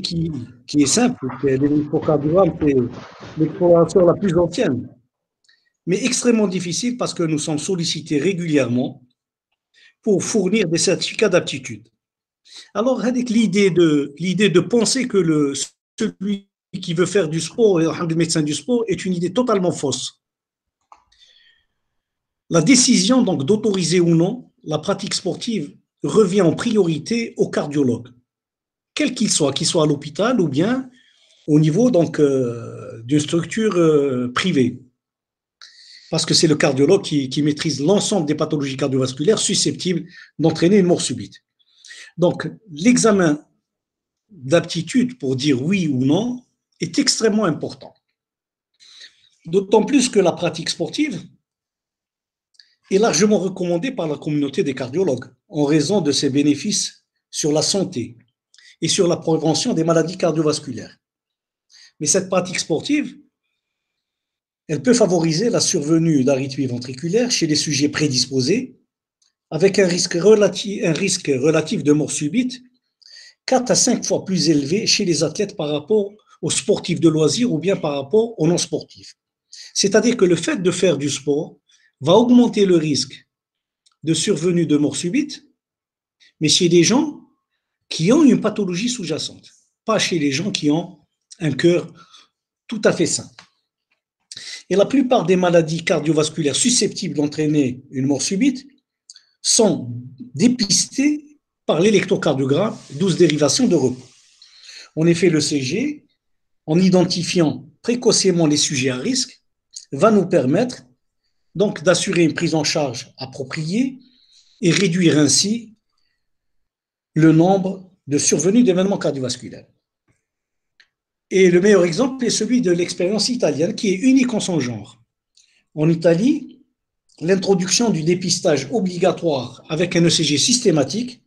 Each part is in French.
qui, est simple, c'est l'exploration la plus ancienne, mais extrêmement difficile parce que nous sommes sollicités régulièrement pour fournir des certificats d'aptitude. Alors, avec l'idée de, l'idée de penser que celui qui veut faire du sport, le médecin du sport, est une idée totalement fausse. La décision donc d'autoriser ou non la pratique sportive revient en priorité au cardiologue, quel qu'il soit, qu'il soit à l'hôpital ou bien au niveau donc euh, d'une structure euh, privée. Parce que c'est le cardiologue qui, qui maîtrise l'ensemble des pathologies cardiovasculaires susceptibles d'entraîner une mort subite. Donc, l'examen d'aptitude pour dire oui ou non est extrêmement important. D'autant plus que la pratique sportive est largement recommandée par la communauté des cardiologues en raison de ses bénéfices sur la santé et sur la prévention des maladies cardiovasculaires. Mais cette pratique sportive, elle peut favoriser la survenue d'arythmies ventriculaires chez les sujets prédisposés, avec un risque relatif, un risque relatif de mort subite 4 à 5 fois plus élevé chez les athlètes par rapport aux sportifs de loisirs ou bien par rapport aux non-sportifs. C'est-à-dire que le fait de faire du sport va augmenter le risque de survenue de mort subite, mais chez des gens qui ont une pathologie sous-jacente, pas chez les gens qui ont un cœur tout à fait sain. Et la plupart des maladies cardiovasculaires susceptibles d'entraîner une mort subite sont dépistées par l'électrocardiogramme, 12 dérivations de repos. En effet, le CG, en identifiant précocement les sujets à risque, va nous permettre donc d'assurer une prise en charge appropriée et réduire ainsi le nombre de survenues d'événements cardiovasculaires. Et le meilleur exemple est celui de l'expérience italienne qui est unique en son genre. En Italie, l'introduction du dépistage obligatoire avec un ECG systématique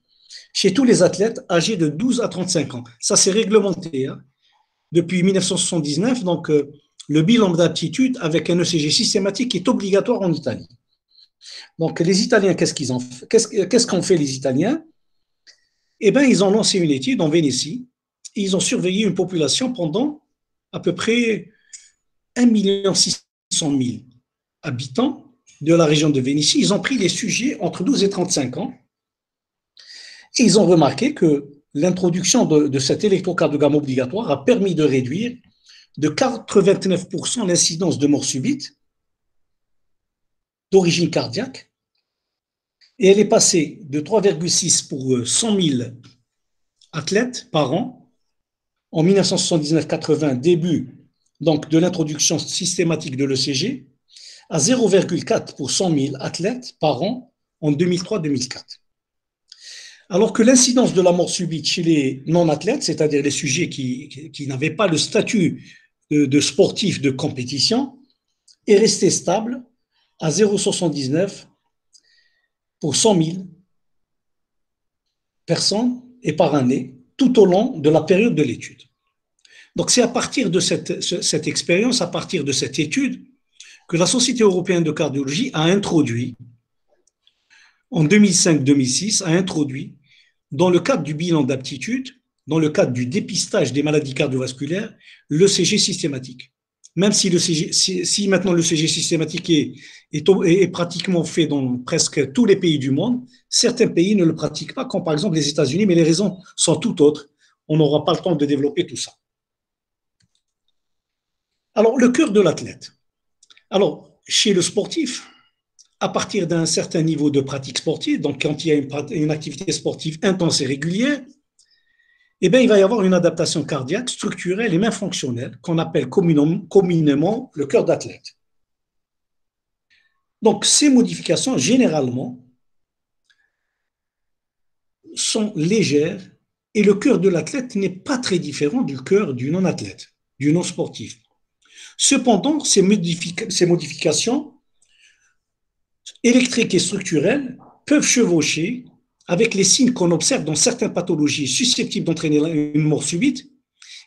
chez tous les athlètes âgés de 12 à 35 ans. Ça, c'est réglementé hein. depuis 1979. Donc, euh, le bilan d'aptitude avec un ECG systématique est obligatoire en Italie. Donc, les Italiens, qu'est-ce qu'ils ont Qu'est-ce qu'ont fait les Italiens? Eh bien, ils ont lancé une étude en Vénétie. ils ont surveillé une population pendant à peu près 1 600 000 habitants de la région de Vénétie. Ils ont pris les sujets entre 12 et 35 ans. Et ils ont remarqué que l'introduction de, de cet électrocardiogramme obligatoire a permis de réduire de 89% l'incidence de mort subite d'origine cardiaque et elle est passée de 3,6 pour 100 euh, 000 athlètes par an en 1979-80, début donc de l'introduction systématique de l'ECG, à 0,4 pour 100 000 athlètes par an en 2003-2004. Alors que l'incidence de la mort subite chez les non-athlètes, c'est-à-dire les sujets qui, qui n'avaient pas le statut de, sportifs de compétition est resté stable à 0,79 pour 100 000 personnes et par année tout au long de la période de l'étude. Donc c'est à partir de cette, cette expérience, à partir de cette étude, que la Société européenne de cardiologie a introduit, en 2005-2006, a introduit, dans le cadre du bilan d'aptitude, dans le cadre du dépistage des maladies cardiovasculaires, le CG systématique. Même si, maintenant le CG systématique est, pratiquement fait dans presque tous les pays du monde, certains pays ne le pratiquent pas, comme par exemple les États-Unis, mais les raisons sont toutes autres. On n'aura pas le temps de développer tout ça. Alors, le cœur de l'athlète. Alors, chez le sportif, à partir d'un certain niveau de pratique sportive, donc quand il y a une activité sportive intense et régulière, eh bien, il va y avoir une adaptation cardiaque, structurelle et même fonctionnelle, qu'on appelle communément le cœur d'athlète. Donc, ces modifications, généralement, sont légères et le cœur de l'athlète n'est pas très différent du cœur du non-athlète, du non-sportif. Cependant, ces, ces modifications électriques et structurelles peuvent chevaucher avec les signes qu'on observe dans certaines pathologies susceptibles d'entraîner une mort subite.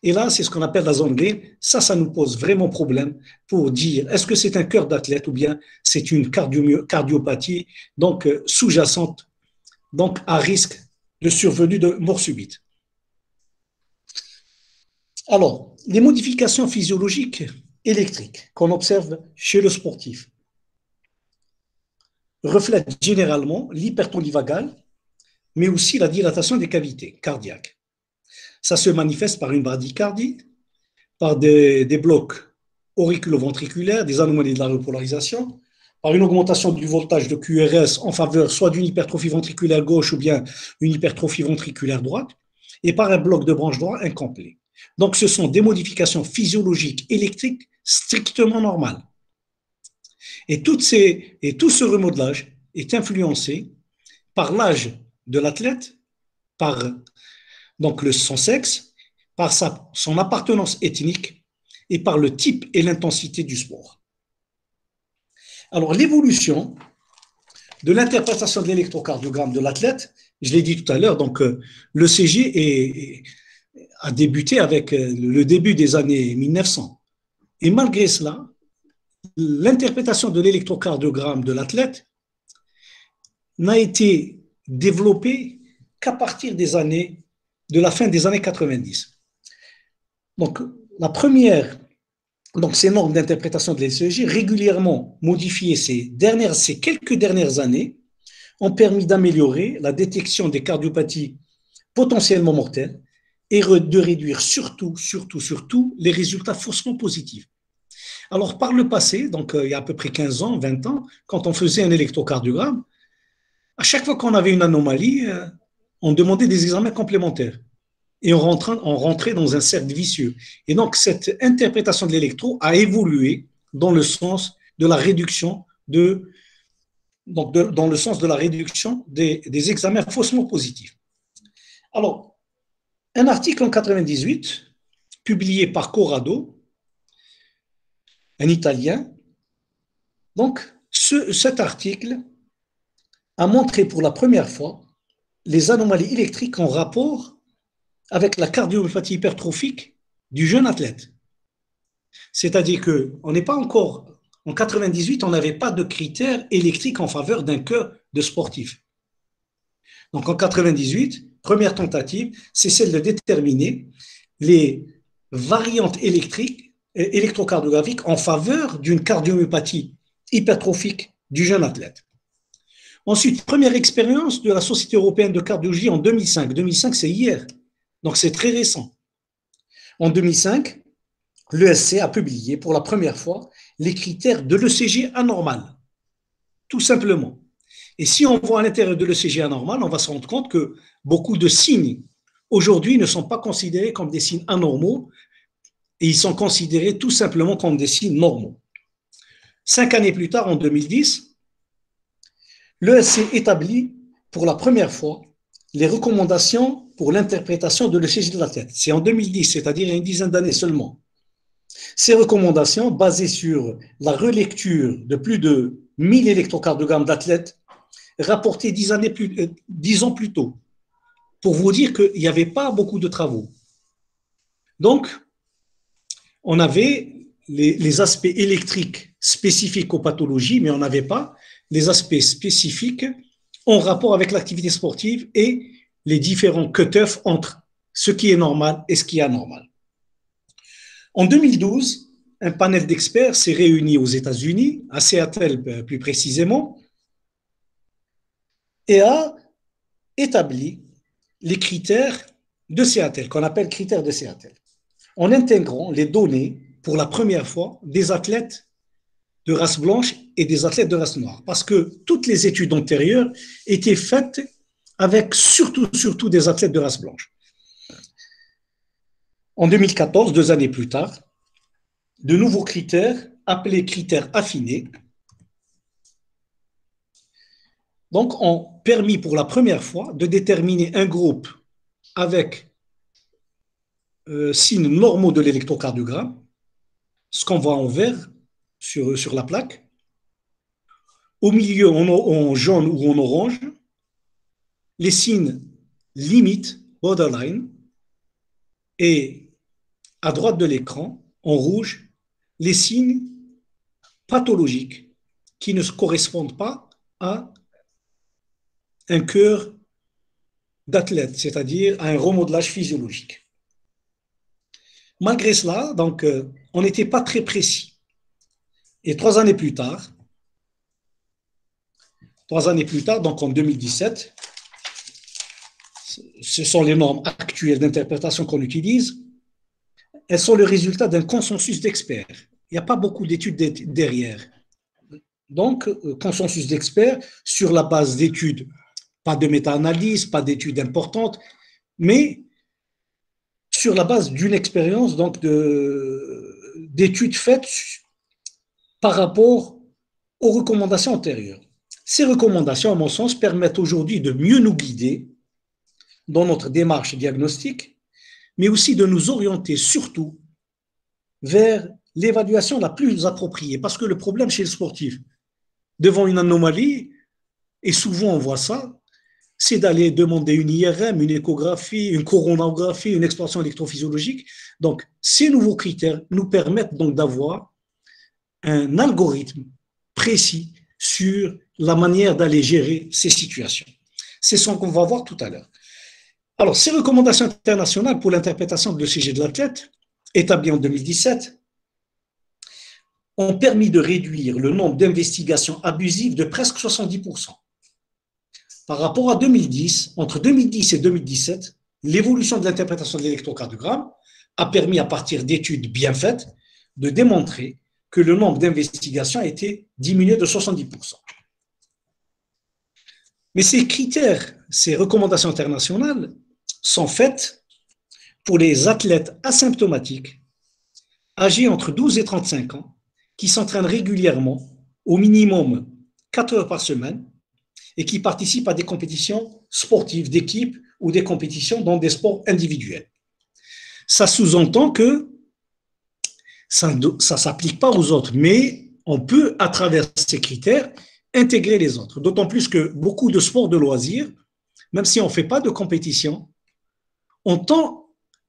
Et là, c'est ce qu'on appelle la zone D. Ça, ça nous pose vraiment problème pour dire est-ce que c'est un cœur d'athlète ou bien c'est une cardiopathie, donc euh, sous-jacente, donc à risque de survenue de mort subite. Alors, les modifications physiologiques électriques qu'on observe chez le sportif reflètent généralement l'hypertonie vagale, mais aussi la dilatation des cavités cardiaques. Ça se manifeste par une bradycardie, par des, blocs auriculo-ventriculaires, des anomalies de la repolarisation, par une augmentation du voltage de QRS en faveur soit d'une hypertrophie ventriculaire gauche ou bien une hypertrophie ventriculaire droite, et par un bloc de branche droit incomplet. Donc, ce sont des modifications physiologiques électriques strictement normales. Et tout ce remodelage est influencé par l'âge de l'athlète, par donc le, son sexe, par sa, son appartenance ethnique et par le type et l'intensité du sport. Alors, l'évolution de l'interprétation de l'électrocardiogramme de l'athlète, je l'ai dit tout à l'heure, donc euh, le CG a débuté avec euh, le début des années 1900. Et malgré cela, l'interprétation de l'électrocardiogramme de l'athlète n'a été développée qu'à partir des années, de la fin des années 90. Donc, la première, donc ces normes d'interprétation de l'ECG, régulièrement modifiées ces, dernières, ces quelques dernières années, ont permis d'améliorer la détection des cardiopathies potentiellement mortelles et de réduire surtout, surtout, surtout les résultats faussement positifs. Alors, par le passé, donc euh, il y a à peu près 15 ans, 20 ans, quand on faisait un électrocardiogramme, à chaque fois qu'on avait une anomalie, euh, on demandait des examens complémentaires et on rentrait, dans un cercle vicieux. Et donc, cette interprétation de l'électro a évolué dans le sens de la réduction de, donc dans le sens de la réduction des, examens faussement positifs. Alors, un article en 98, publié par Corrado, un Italien, donc ce, cet article a montré pour la première fois les anomalies électriques en rapport avec la cardiomyopathie hypertrophique du jeune athlète. C'est-à-dire qu'on n'est pas encore, en 98, on n'avait pas de critères électriques en faveur d'un cœur de sportif. Donc en 98, première tentative, c'est celle de déterminer les variantes électriques, euh, électrocardiographiques en faveur d'une cardiomyopathie hypertrophique du jeune athlète. Ensuite, première expérience de la Société européenne de cardiologie en 2005. 2005, c'est hier. Donc c'est très récent. En 2005, l'ESC a publié pour la première fois les critères de l'ECG anormal, tout simplement. Et si on voit à l'intérieur de l'ECG anormal, on va se rendre compte que beaucoup de signes aujourd'hui ne sont pas considérés comme des signes anormaux et ils sont considérés tout simplement comme des signes normaux. Cinq années plus tard, en 2010, l'ESC établit pour la première fois les recommandations pour l'interprétation de l'ECG de la tête. C'est en 2010, c'est-à-dire une dizaine d'années seulement. Ces recommandations, basées sur la relecture de plus de 1000 électrocardiogrammes d'athlètes, rapportés dix, années plus, euh, ans plus tôt, pour vous dire qu'il n'y avait pas beaucoup de travaux. Donc, on avait les, aspects électriques spécifiques aux pathologies, mais on n'avait pas les aspects spécifiques en rapport avec l'activité sportive et les différents cut-offs entre ce qui est normal et ce qui est anormal. En 2012, un panel d'experts s'est réuni aux États-Unis, à Seattle euh, plus précisément, et a établi les critères de Seattle, qu'on appelle critères de Seattle, en intégrant les données pour la première fois des athlètes de race blanche et des athlètes de race noire, parce que toutes les études antérieures étaient faites avec surtout, surtout des athlètes de race blanche. En 2014, deux années plus tard, de nouveaux critères, appelés critères affinés, ont permis pour la première fois de déterminer un groupe avec euh, signes normaux de l'électrocardiogramme, ce qu'on voit en vert sur, la plaque, au milieu en jaune ou en orange, les signes limites, borderline, et à droite de l'écran, en rouge, les signes pathologiques qui ne correspondent pas à un cœur d'athlète, c'est-à-dire à un remodelage physiologique. malgré cela, donc, euh, on n'était pas très précis. Et trois années plus tard, trois années plus tard, donc en 2017, ce sont les normes actuelles d'interprétation qu'on utilise, elles sont le résultat d'un consensus d'experts. Il n'y a pas beaucoup d'études derrière. Donc, euh, consensus d'experts sur la base d'études, pas de méta-analyse, pas d'études importantes, mais sur la base d'une expérience donc d'études faites par rapport aux recommandations antérieures. Ces recommandations, à mon sens, permettent aujourd'hui de mieux nous guider dans notre démarche diagnostique, mais aussi de nous orienter surtout vers l'évaluation la plus appropriée. Parce que le problème chez le sportif, devant une anomalie, et souvent on voit ça, c'est d'aller demander une IRM, une échographie, une coronographie, une exploration électrophysiologique. Donc, ces nouveaux critères nous permettent donc d'avoir un algorithme précis sur la manière d'aller gérer ces situations. C'est ce qu'on va voir tout à l'heure. Alors, ces recommandations internationales pour l'interprétation de l'ECG de l'athlète, établies en 2017, ont permis de réduire le nombre d'investigations abusives de presque 70%. Par rapport à 2010, entre 2010 et 2017, l'évolution de l'interprétation de l'électrocardiogramme a permis, à partir d'études bien faites, de démontrer que le nombre d'investigations a été diminué de 70%. Mais ces critères, ces recommandations internationales sont faites pour les athlètes asymptomatiques âgés entre 12 et 35 ans qui s'entraînent régulièrement, au minimum 4 heures par semaine, et qui participent à des compétitions sportives d'équipe ou des compétitions dans des sports individuels. Ça sous-entend que ça ne s'applique pas aux autres, mais on peut, à travers ces critères, intégrer les autres. D'autant plus que beaucoup de sports de loisirs, même si on ne fait pas de compétition, on tend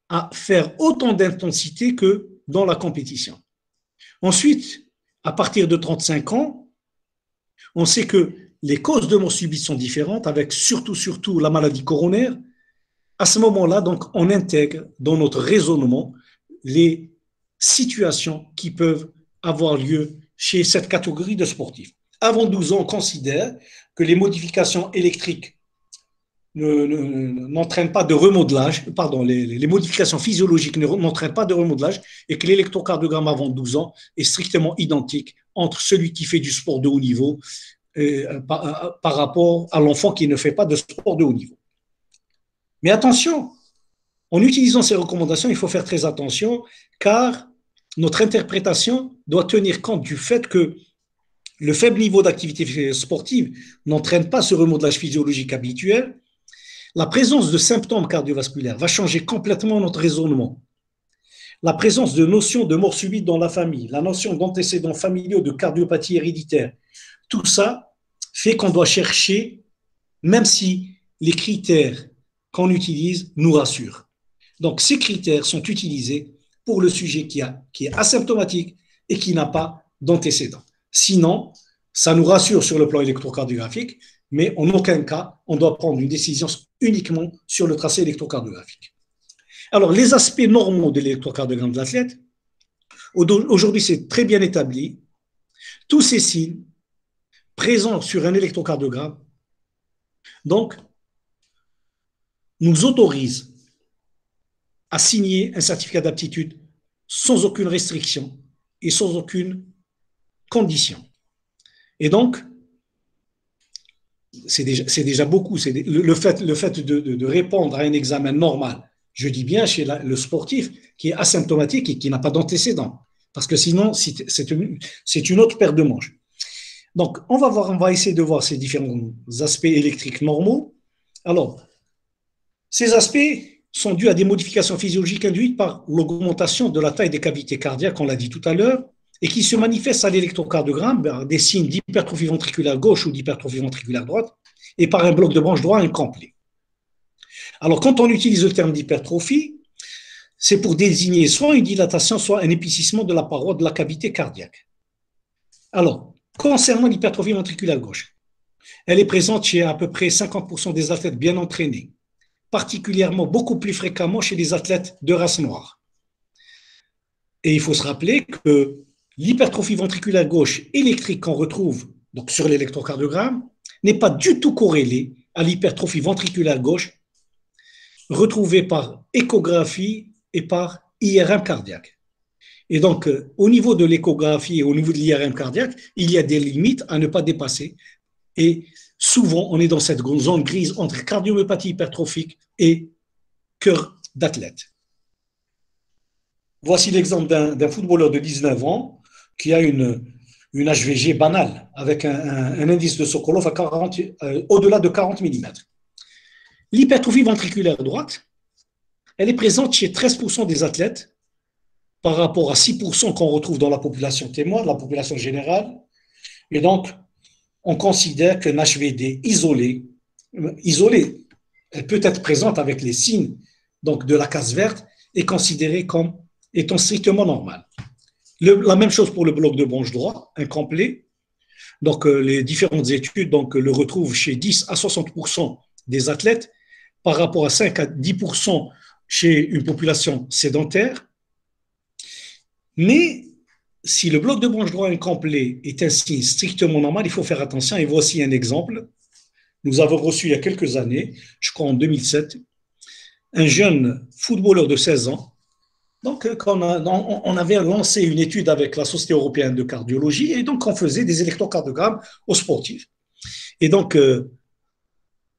à faire autant d'intensité que dans la compétition. Ensuite, à partir de 35 ans, on sait que les causes de mort subite sont différentes, avec surtout, surtout la maladie coronaire. À ce moment-là, donc, on intègre dans notre raisonnement les situations qui peuvent avoir lieu chez cette catégorie de sportifs. Avant 12 ans, on considère que les modifications électriques n'entraînent pas de remodelage, pardon, les, modifications physiologiques n'entraînent pas de remodelage et que l'électrocardiogramme avant 12 ans est strictement identique entre celui qui fait du sport de haut niveau euh, par, euh, par, rapport à l'enfant qui ne fait pas de sport de haut niveau. Mais attention, en utilisant ces recommandations, il faut faire très attention car notre interprétation doit tenir compte du fait que le faible niveau d'activité sportive n'entraîne pas ce remodelage physiologique habituel la présence de symptômes cardiovasculaires va changer complètement notre raisonnement. La présence de notions de mort subite dans la famille, la notion d'antécédents familiaux de cardiopathie héréditaire, tout ça fait qu'on doit chercher, même si les critères qu'on utilise nous rassurent. Donc ces critères sont utilisés pour le sujet qui, est asymptomatique et qui n'a pas d'antécédents. Sinon, ça nous rassure sur le plan électrocardiographique, mais en aucun cas, on doit prendre une décision uniquement sur le tracé électrocardiographique. Alors, les aspects normaux de l'électrocardiogramme de l'athlète, aujourd'hui, c'est très bien établi. Tous ces signes présents sur un électrocardiogramme, donc, nous autorisent à signer un certificat d'aptitude sans aucune restriction et sans aucune condition. Et donc, c'est déjà, beaucoup. Le, fait, de, répondre à un examen normal, je dis bien chez le sportif qui est asymptomatique et qui n'a pas d'antécédent, parce que sinon, c'est une, une, autre paire de manches. Donc, on va, voir, on va essayer de voir ces différents aspects électriques normaux. Alors, ces aspects sont dus à des modifications physiologiques induites par l'augmentation de la taille des cavités cardiaques, on l'a dit tout à l'heure, et qui se manifeste à l'électrocardiogramme par des signes d'hypertrophie ventriculaire gauche ou d'hypertrophie ventriculaire droite et par un bloc de branche droit incomplet. Alors, quand on utilise le terme d'hypertrophie, c'est pour désigner soit une dilatation, soit un épicissement de la paroi de la cavité cardiaque. Alors, concernant l'hypertrophie ventriculaire gauche, elle est présente chez à peu près 50% des athlètes bien entraînés, particulièrement beaucoup plus fréquemment chez les athlètes de race noire. Et il faut se rappeler que l'hypertrophie ventriculaire gauche électrique qu'on retrouve donc sur l'électrocardiogramme n'est pas du tout corrélée à l'hypertrophie ventriculaire gauche retrouvée par échographie et par IRM cardiaque. Et donc, euh, au niveau de l'échographie et au niveau de l'IRM cardiaque, il y a des limites à ne pas dépasser. Et souvent, on est dans cette zone grise entre cardiomyopathie hypertrophique et cœur d'athlète. Voici l'exemple d'un footballeur de 19 ans qui a une, une HVG banale avec un, indice de Sokolov euh, au-delà de 40 mm. L'hypertrophie ventriculaire droite, elle est présente chez 13% des athlètes par rapport à 6% qu'on retrouve dans la population témoin, la population générale. Et donc, on considère qu'un HVD isolé, isolé, elle peut être présente avec les signes de la case verte, est considérée comme étant strictement normale. la même chose pour le bloc de bronche droit, incomplet. Donc, euh, les différentes études le retrouvent chez 10 à 60% des athlètes par rapport à 5 à 10% chez une population sédentaire. Mais si le bloc de branche droit incomplet est ainsi strictement normal, il faut faire attention. Et voici un exemple. Nous avons reçu il y a quelques années, je crois en 2007, un jeune footballeur de 16 ans. Donc, quand on avait lancé une étude avec la Société européenne de cardiologie et donc on faisait des électrocardiogrammes aux sportifs. Et donc, euh,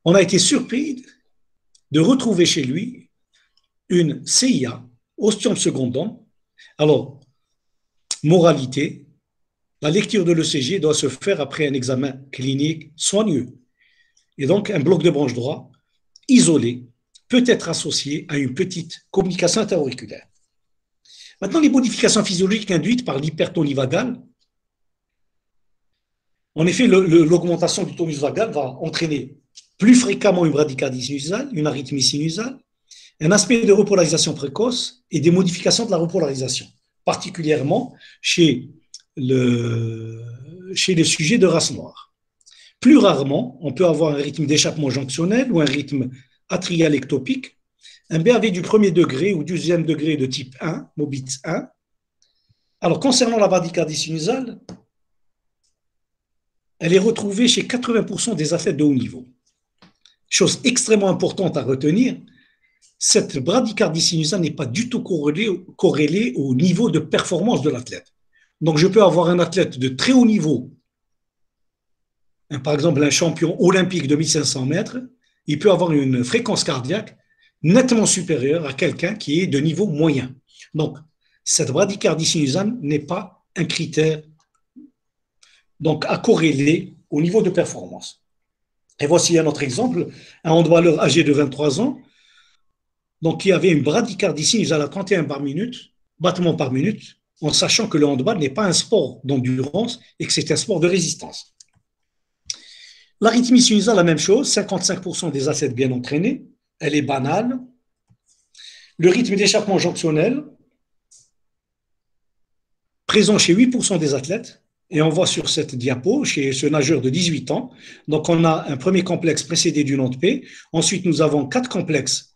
on a été surpris de retrouver chez lui une CIA, ostium secondum. Alors, moralité, la lecture de l'ECG doit se faire après un examen clinique soigneux. Et donc, un bloc de branche droit isolé peut être associé à une petite communication interauriculaire. Maintenant, les modifications physiologiques induites par l'hypertonie vagale. En effet, l'augmentation du tonus vagal va entraîner plus fréquemment une bradycardie sinusale, une arythmie sinusale, un aspect de repolarisation précoce et des modifications de la repolarisation, particulièrement chez le, chez les sujets de race noire. Plus rarement, on peut avoir un rythme d'échappement jonctionnel ou un rythme atrial ectopique, un BAV du premier degré ou deuxième degré de type 1, Mobitz 1. Alors, concernant la bradycardie sinusale, elle est retrouvée chez 80% des athlètes de haut niveau. Chose extrêmement importante à retenir, cette bradycardie sinusale n'est pas du tout corrélée, au niveau de performance de l'athlète. Donc, je peux avoir un athlète de très haut niveau, par exemple un champion olympique de 1500 mètres, il peut avoir une fréquence cardiaque nettement supérieure à quelqu'un qui est de niveau moyen. Donc, cette bradycardie sinusale n'est pas un critère donc, à corréler au niveau de performance. Et voici un autre exemple, un handballeur âgé de 23 ans, donc qui avait une bradycardie sinusale à 31 par minute, battements par minute, en sachant que le handball n'est pas un sport d'endurance et que c'est un sport de résistance. L'arythmie sinusale, la même chose, 55% des athlètes bien entraînés, elle est banale. Le rythme d'échappement jonctionnel, présent chez 8% des athlètes, et on voit sur cette diapo, chez ce nageur de 18 ans, donc on a un premier complexe précédé d'une onde. Ensuite, nous avons quatre complexes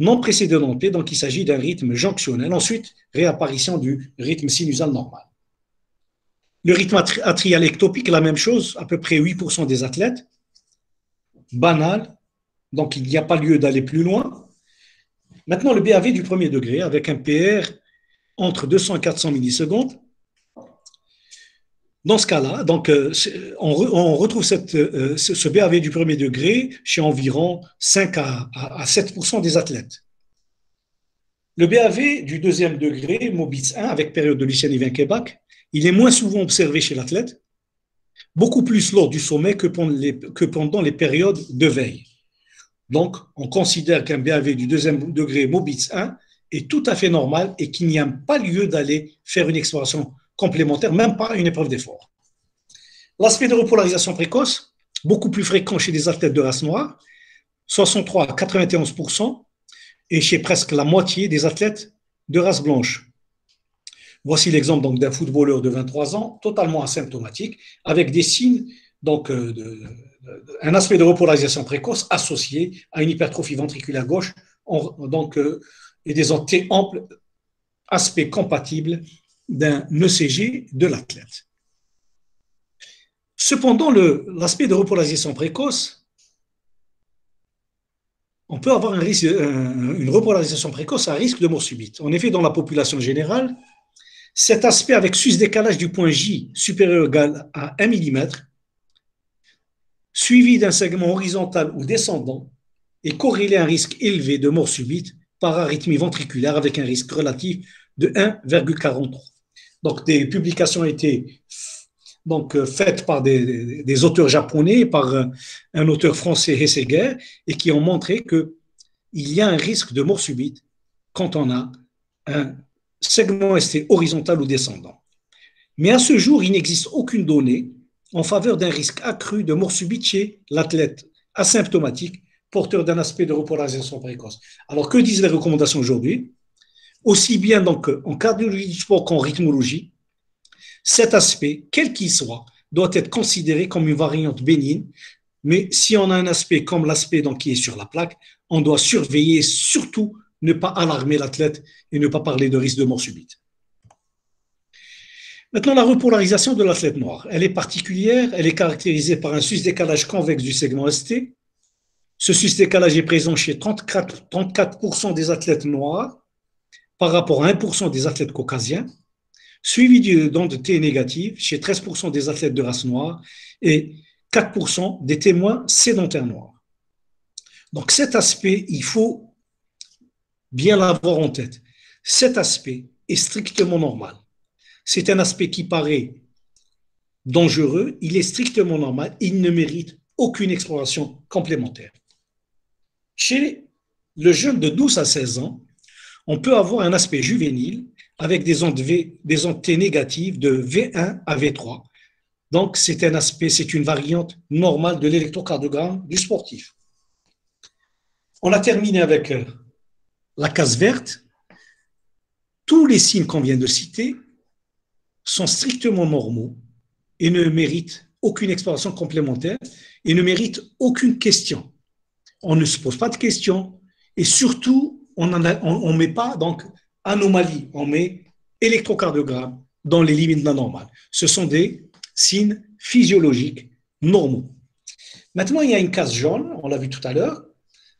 non précédés d'onde P, donc il s'agit d'un rythme jonctionnel. Ensuite, réapparition du rythme sinusal normal. Le rythme atrial ectopique, la même chose, à peu près 8% des athlètes. Banal, donc il n'y a pas lieu d'aller plus loin. Maintenant, le BAV du premier degré, avec un PR entre 200 et 400 millisecondes. Dans ce cas-là, donc, euh, on, retrouve euh, ce BAV du premier degré chez environ 5 à, 7% des athlètes. Le BAV du deuxième degré, MOBITS 1, avec période de Lucien Québec, il est moins souvent observé chez l'athlète, beaucoup plus lors du sommet que pendant les, que pendant les périodes de veille. Donc, on considère qu'un BAV du deuxième degré MOBITS 1 est tout à fait normal et qu'il n'y a pas lieu d'aller faire une exploration complémentaire, même pas une épreuve d'effort. L'aspect de repolarisation précoce, beaucoup plus fréquent chez des athlètes de race noire, 63 à 91% et chez presque la moitié des athlètes de race blanche. Voici l'exemple d'un footballeur de 23 ans, totalement asymptomatique, avec des signes, donc euh, un aspect de repolarisation précoce associé à une hypertrophie ventriculaire gauche, euh, et des amples aspect compatible d'un ECG de l'athlète. Cependant, l'aspect de repolarisation précoce, on peut avoir une repolarisation précoce à risque de mort subite. En effet, dans la population générale, cet aspect avec sus-décalage du point J supérieur ou égal à 1 mm, suivi d'un segment horizontal ou descendant, est corrélé à un risque élevé de mort subite par arythmie ventriculaire avec un risque relatif de 1,43. Donc, des publications ont été euh, faites par des, auteurs japonais, par un, auteur français, Hesseger, et qui ont montré qu'il y a un risque de mort subite quand on a un segment ST horizontal ou descendant. Mais à ce jour, il n'existe aucune donnée en faveur d'un risque accru de mort subite chez l'athlète asymptomatique porteur d'un aspect de repolarisation précoce. Alors, que disent les recommandations aujourd'hui? Aussi bien donc en cardiologie du sport qu'en rythmologie, cet aspect, quel qu'il soit, doit être considéré comme une variante bénigne. Mais si on a un aspect comme l'aspect qui est sur la plaque, on doit surveiller surtout ne pas alarmer l'athlète et ne pas parler de risque de mort subite. Maintenant, la repolarisation de l'athlète noir. Elle est particulière, elle est caractérisée par un sus-décalage convexe du segment ST. Ce sus-décalage est présent chez 34%, 34 des athlètes noirs par rapport à 1% des athlètes caucasiens suivi du don de T négatif chez 13% des athlètes de race noire et 4% des témoins sédentaires noirs. Donc cet aspect, il faut bien l'avoir en tête. Cet aspect est strictement normal. C'est un aspect qui paraît dangereux, il est strictement normal, il ne mérite aucune exploration complémentaire. Chez le jeune de 12 à 16 ans, on peut avoir un aspect juvénile avec des ondes, T négatives de V1 à V3. Donc, c'est un aspect, c'est une variante normale de l'électrocardiogramme du sportif. On a terminé avec euh, la case verte. Tous les signes qu'on vient de citer sont strictement normaux et ne méritent aucune exploration complémentaire et ne méritent aucune question. On ne se pose pas de questions et surtout, on ne met pas donc anomalie, on met électrocardiogramme dans les limites de la. Ce sont des signes physiologiques normaux. Maintenant, il y a une case jaune, on l'a vu tout à l'heure,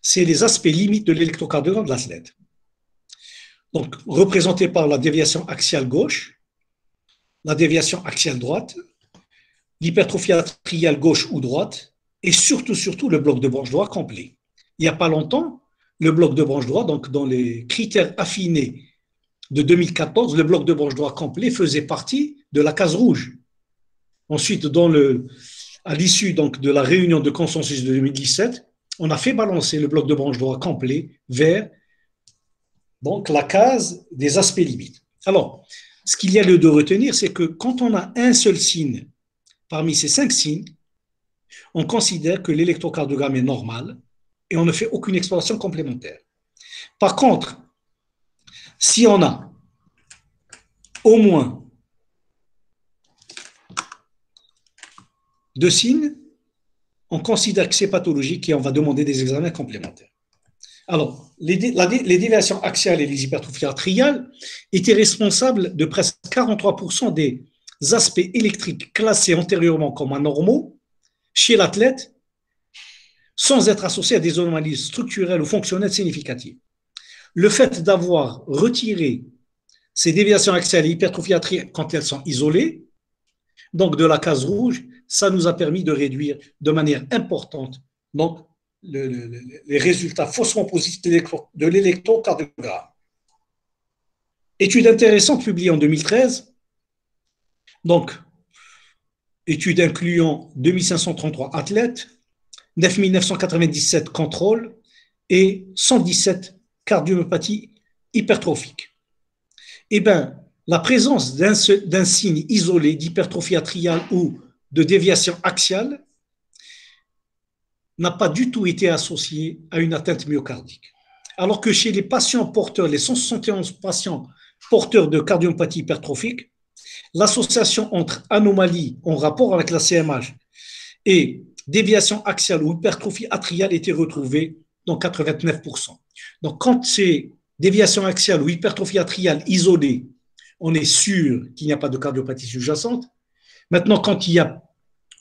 c'est les aspects limites de l'électrocardiogramme de l'athlète. Donc, représenté par la déviation axiale gauche, la déviation axiale droite, l'hypertrophie atriale gauche ou droite, et surtout, surtout le bloc de branche droit complet. Il n'y a pas longtemps, le bloc de branche droit, donc dans les critères affinés de 2014, le bloc de branche droit complet faisait partie de la case rouge. Ensuite, à l'issue de la réunion de consensus de 2017, on a fait balancer le bloc de branche droit complet vers donc la case des aspects limites. Alors, ce qu'il y a lieu de retenir, c'est que quand on a un seul signe parmi ces cinq signes, on considère que l'électrocardiogramme est normal et on ne fait aucune exploration complémentaire. Par contre, si on a au moins deux signes, on considère que c'est pathologique et on va demander des examens complémentaires. Alors, les, déviations axiales et les hypertrophies artériales étaient responsables de presque 43% des aspects électriques classés antérieurement comme anormaux chez l'athlète sans être associés à des anomalies structurelles ou fonctionnelles significatives le fait d'avoir retiré ces déviations axiales et hypertrophie atriale quand elles sont isolées, donc de la case rouge, ça nous a permis de réduire de manière importante donc, les résultats faussement positifs de l'électrocardiogramme. Étude intéressante publiée en 2013, donc étude incluant 2533 athlètes, 9997 contrôles et 117 cardiomyopathie hypertrophique. Eh bien, la présence d'un signe isolé d'hypertrophie atriale ou de déviation axiale n'a pas du tout été associée à une atteinte myocardique. Alors que chez les patients porteurs, les 171 patients porteurs de cardiomyopathie hypertrophique, l'association entre anomalie en rapport avec la CMH et déviation axiale ou hypertrophie atriale était retrouvée dans 89%. Donc, quand ces déviation axiale ou hypertrophie atriale isolée, on est sûr qu'il n'y a pas de cardiopathie sous-jacente. Maintenant, quand il y a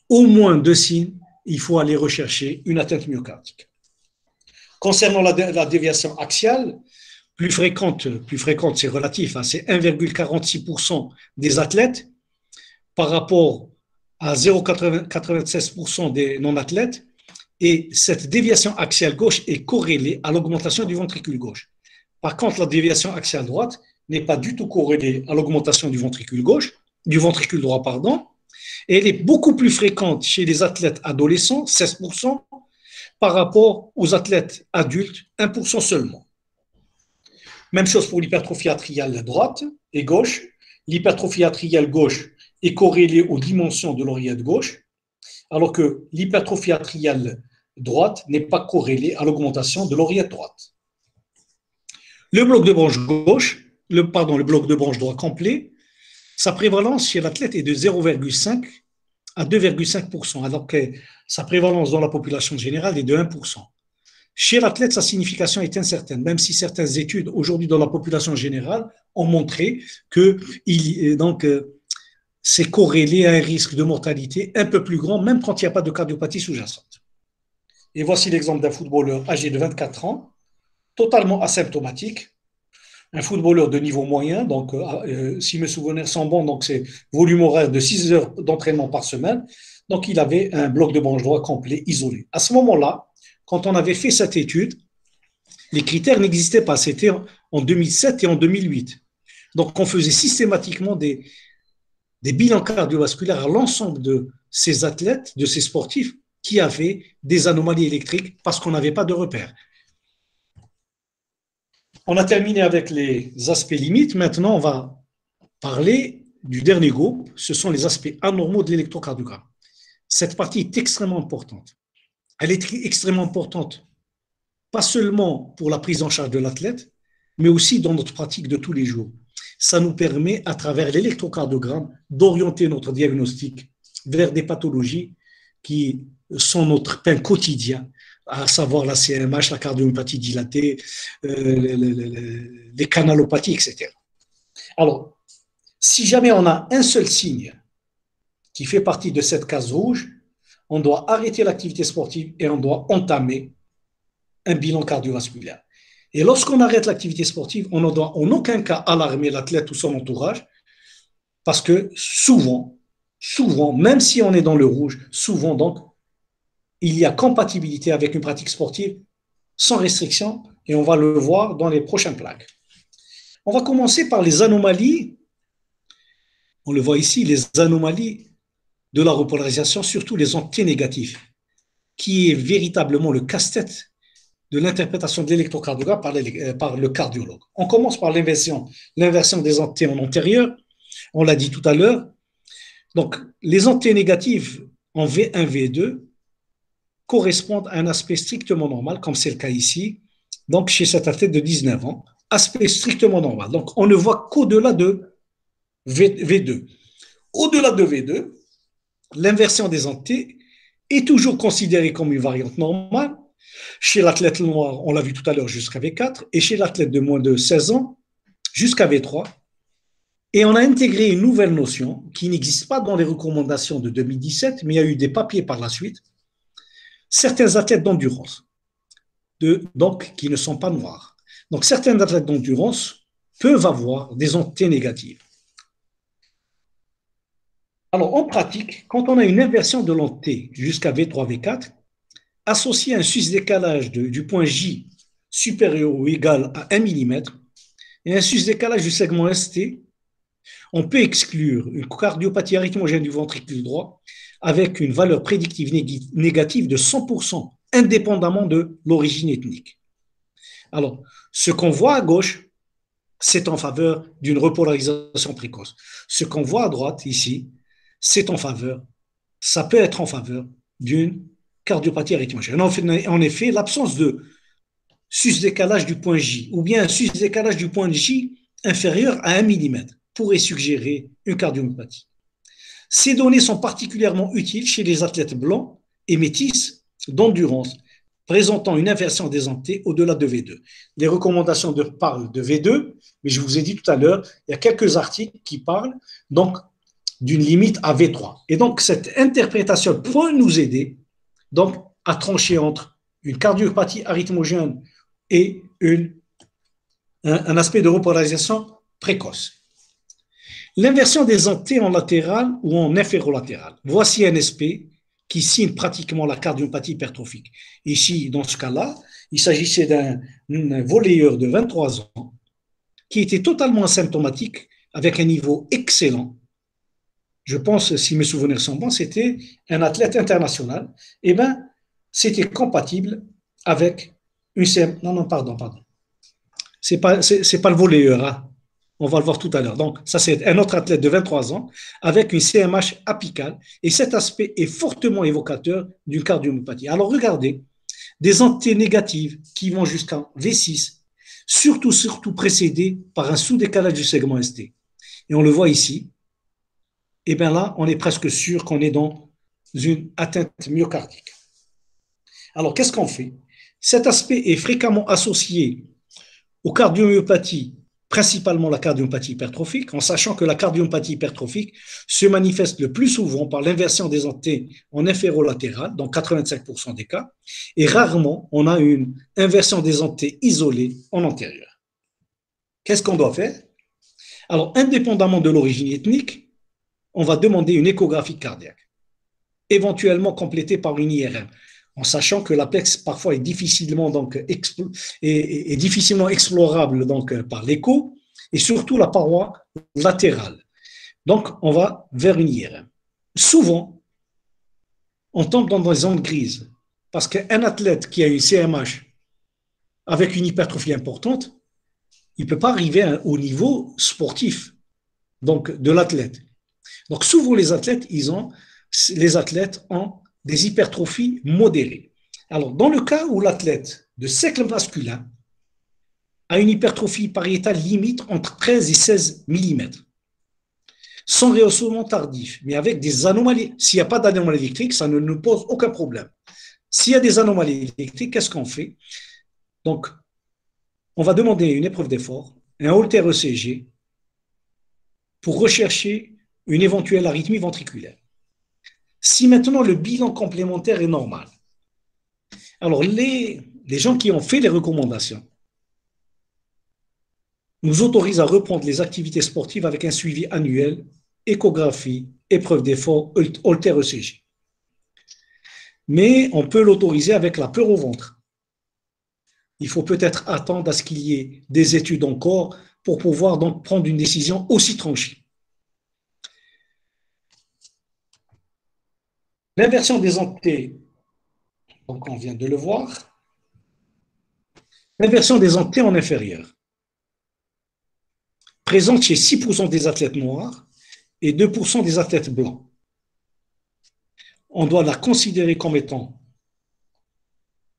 au moins deux signes, il faut aller rechercher une atteinte myocardique. Concernant la, déviation axiale, plus fréquente, plus fréquente, c'est relatif, hein, c'est 1,46% des athlètes par rapport à 0,96% des non-athlètes. Et cette déviation axiale gauche est corrélée à l'augmentation du ventricule gauche. Par contre, la déviation axiale droite n'est pas du tout corrélée à l'augmentation du ventricule gauche, du ventricule droit, pardon, et elle est beaucoup plus fréquente chez les athlètes adolescents, 16%, par rapport aux athlètes adultes, 1% seulement. Même chose pour l'hypertrophie atriale droite et gauche. L'hypertrophie atriale gauche est corrélée aux dimensions de l'oreillette gauche, alors que l'hypertrophie atriale droite n'est pas corrélée à l'augmentation de l'oreillette droite. Le bloc de branche gauche, pardon, le bloc de branche complet, sa prévalence chez l'athlète est de 0,5 à 2,5%, alors que sa prévalence dans la population générale est de 1%. Chez l'athlète, sa signification est incertaine, même si certaines études aujourd'hui dans la population générale ont montré que il, donc, euh, c'est corrélé à un risque de mortalité un peu plus grand, même quand il n'y a pas de cardiopathie sous-jacente. Et voici l'exemple d'un footballeur âgé de 24 ans, totalement asymptomatique, un footballeur de niveau moyen, donc euh, euh, si mes souvenirs sont bons, donc c'est volume horaire de 6 heures d'entraînement par semaine. Donc il avait un bloc de branche droit complet isolé. À ce moment-là, quand on avait fait cette étude, les critères n'existaient pas. C'était en 2007 et en 2008. Donc on faisait systématiquement des, des bilans cardiovasculaires à l'ensemble de ces athlètes, de ces sportifs qui avaient des anomalies électriques parce qu'on n'avait pas de repères. On a terminé avec les aspects limites. Maintenant, on va parler du dernier groupe. Ce sont les aspects anormaux de l'électrocardiogramme. Cette partie est extrêmement importante. Elle est extrêmement importante, pas seulement pour la prise en charge de l'athlète, mais aussi dans notre pratique de tous les jours. Ça nous permet, à travers l'électrocardiogramme, d'orienter notre diagnostic vers des pathologies qui sont notre pain quotidien à savoir la CMH, la cardiomyopathie dilatée, euh, les, canalopathies, etc. Alors, si jamais on a un seul signe qui fait partie de cette case rouge, on doit arrêter l'activité sportive et on doit entamer un bilan cardiovasculaire. Et lorsqu'on arrête l'activité sportive, on ne doit en aucun cas alarmer l'athlète ou son entourage, parce que souvent, souvent, même si on est dans le rouge, souvent donc, il y a compatibilité avec une pratique sportive sans restriction et on va le voir dans les prochaines plaques. On va commencer par les anomalies. On le voit ici, les anomalies de la repolarisation, surtout les anténégatifs, qui est véritablement le casse-tête de l'interprétation de l'électrocardiogramme par, euh, par, le cardiologue. On commence par l'inversion, l'inversion des en antérieur. On l'a dit tout à l'heure. Donc, les anténégatifs en V1, V2 correspondent à un aspect strictement normal, comme c'est le cas ici, donc chez cet athlète de 19 ans, aspect strictement normal. Donc on ne voit qu'au-delà de V2. Au-delà de V2, l'inversion des antés est toujours considérée comme une variante normale. Chez l'athlète noir, on l'a vu tout à l'heure, jusqu'à V4, et chez l'athlète de moins de 16 ans, jusqu'à V3. Et on a intégré une nouvelle notion qui n'existe pas dans les recommandations de 2017, mais il y a eu des papiers par la suite, certains athlètes d'endurance, donc qui ne sont pas noirs. Donc certains athlètes d'endurance peuvent avoir des ontés négatives. Alors en pratique, quand on a une inversion de l'onté jusqu'à V3, V4, associé à un sus-décalage du point J supérieur ou égal à 1 mm et un sus-décalage du segment ST, on peut exclure une cardiopathie arythmogène du ventricule droit avec une valeur prédictive négative de 100%, indépendamment de l'origine ethnique. Alors, ce qu'on voit à gauche, c'est en faveur d'une repolarisation précoce. Ce qu'on voit à droite, ici, c'est en faveur, ça peut être en faveur d'une cardiopathie arythmogène. En effet, l'absence de sus-décalage du point J ou bien un sus-décalage du point J inférieur à 1 mm pourrait suggérer une cardiomyopathie. Ces données sont particulièrement utiles chez les athlètes blancs et métis d'endurance, présentant une inversion des antés au-delà de V2. Les recommandations de, parlent de V2, mais je vous ai dit tout à l'heure, il y a quelques articles qui parlent donc d'une limite à V3. Et donc, cette interprétation peut nous aider donc, à trancher entre une cardiopathie arythmogène et un, aspect de repolarisation précoce. L'inversion des antés en latéral ou en inférolatéral. Voici un SP qui signe pratiquement la cardiopathie hypertrophique. Ici, dans ce cas-là, il s'agissait d'un volleyeur de 23 ans qui était totalement asymptomatique avec un niveau excellent. Je pense, si mes souvenirs sont bons, c'était un athlète international. Eh bien, c'était compatible avec une CM. Non, non, pardon, pardon. C'est pas, c'est, pas le volleyeur. Hein. On va le voir tout à l'heure. Donc, ça, c'est un autre athlète de 23 ans avec une CMH apicale. Et cet aspect est fortement évocateur d'une cardiomyopathie. Alors, regardez, des anté négatives qui vont jusqu'à V6, surtout, surtout précédées par un sous-décalage du segment ST. Et on le voit ici. Et bien là, on est presque sûr qu'on est dans une atteinte myocardique. Alors, qu'est-ce qu'on fait? Cet aspect est fréquemment associé aux cardiomyopathies principalement la cardiomyopathie hypertrophique, en sachant que la cardiomyopathie hypertrophique se manifeste le plus souvent par l'inversion des antés en inférolatéral, dans 85% des cas, et rarement on a une inversion des antés isolée en antérieur. Qu'est-ce qu'on doit faire? Alors, indépendamment de l'origine ethnique, on va demander une échographie cardiaque, éventuellement complétée par une IRM en sachant que l'apex parfois est difficilement, donc, est, difficilement explorable donc, par l'écho et surtout la paroi latérale. Donc, on va vers une IRM. Souvent, on tombe dans des zones grises parce qu'un athlète qui a une CMH avec une hypertrophie importante, il ne peut pas arriver au niveau sportif donc de l'athlète. Donc souvent les athlètes, ils ont les athlètes ont des hypertrophies modérées. Alors, dans le cas où l'athlète de cycle masculin a une hypertrophie pariétale limite entre 13 et 16 mm, sans rehaussement tardif, mais avec des anomalies, s'il n'y a pas d'anomalie électrique, ça ne nous pose aucun problème. S'il y a des anomalies électriques, qu'est-ce qu'on fait? Donc, on va demander une épreuve d'effort, un Holter ECG, pour rechercher une éventuelle arythmie ventriculaire. Si maintenant le bilan complémentaire est normal, alors les, gens qui ont fait les recommandations nous autorisent à reprendre les activités sportives avec un suivi annuel, échographie, épreuve d'effort, Holter ECG. Mais on peut l'autoriser avec la peur au ventre. Il faut peut-être attendre à ce qu'il y ait des études encore pour pouvoir donc prendre une décision aussi tranchée. L'inversion des antés, donc on vient de le voir, l'inversion des antés en inférieur, présente chez 6% des athlètes noirs et 2% des athlètes blancs. On doit la considérer comme étant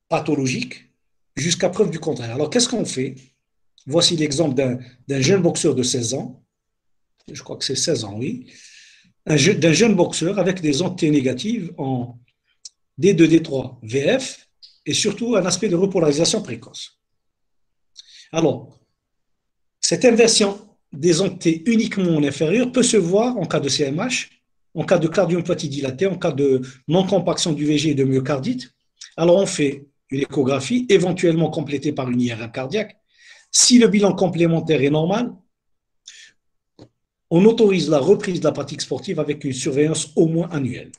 pathologique jusqu'à preuve du contraire. Alors qu'est-ce qu'on fait? Voici l'exemple d'un jeune boxeur de 16 ans, je crois que c'est 16 ans, oui, d'un jeune boxeur avec des anté négatives en D2, D3, VF et surtout un aspect de repolarisation précoce. Alors, cette inversion des antés uniquement en inférieur peut se voir en cas de CMH, en cas de cardiomyopathie dilatée, en cas de non-compaction du VG et de myocardite. Alors, on fait une échographie, éventuellement complétée par une IRM cardiaque. Si le bilan complémentaire est normal, on autorise la reprise de la pratique sportive avec une surveillance au moins annuelle.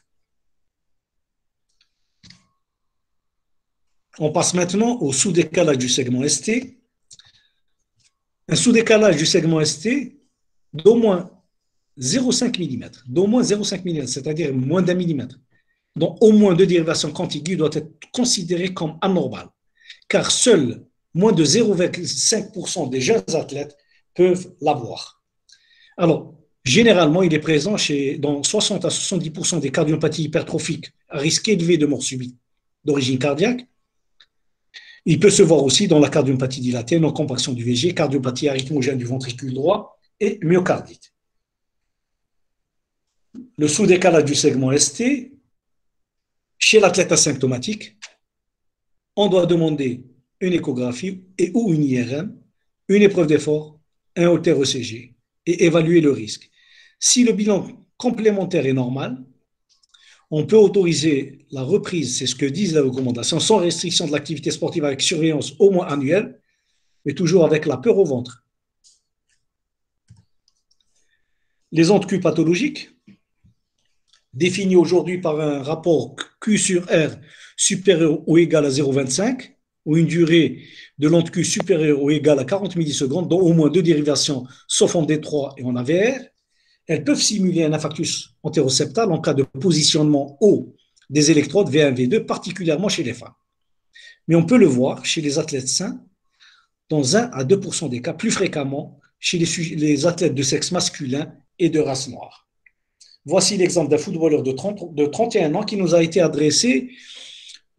On passe maintenant au sous-décalage du segment ST. Un sous-décalage du segment ST d'au moins 0,5 mm, d'au moins 0,5 mm, c'est-à-dire moins d'un millimètre, dont au moins deux dérivations contiguës doivent être considérées comme anormales, car seuls moins de 0,5% des jeunes athlètes peuvent l'avoir. Alors, généralement, il est présent chez, dans 60 à 70% des cardiopathies hypertrophiques à risque élevé de mort subite d'origine cardiaque. Il peut se voir aussi dans la cardiopathie dilatée, non-compaction du VG, cardiopathie arythmogène du ventricule droit et myocardite. Le sous-décalage du segment ST, chez l'athlète asymptomatique, on doit demander une échographie et ou une IRM, une épreuve d'effort, un hauteur ECG évaluer le risque. Si le bilan complémentaire est normal, on peut autoriser la reprise, c'est ce que disent les recommandations, sans restriction de l'activité sportive avec surveillance au moins annuelle, mais toujours avec la peur au ventre. Les ondes Q pathologiques, définies aujourd'hui par un rapport Q sur R supérieur ou égal à 0,25, ou une durée de l'onde Q supérieure ou égale à 40 millisecondes, dont au moins deux dérivations, sauf en D3 et en AVR, elles peuvent simuler un infarctus antéroceptal en cas de positionnement haut des électrodes V1, V2, particulièrement chez les femmes. Mais on peut le voir chez les athlètes sains, dans 1 à 2 des cas, plus fréquemment chez les, les, athlètes de sexe masculin et de race noire. Voici l'exemple d'un footballeur de, 30, de 31 ans qui nous a été adressé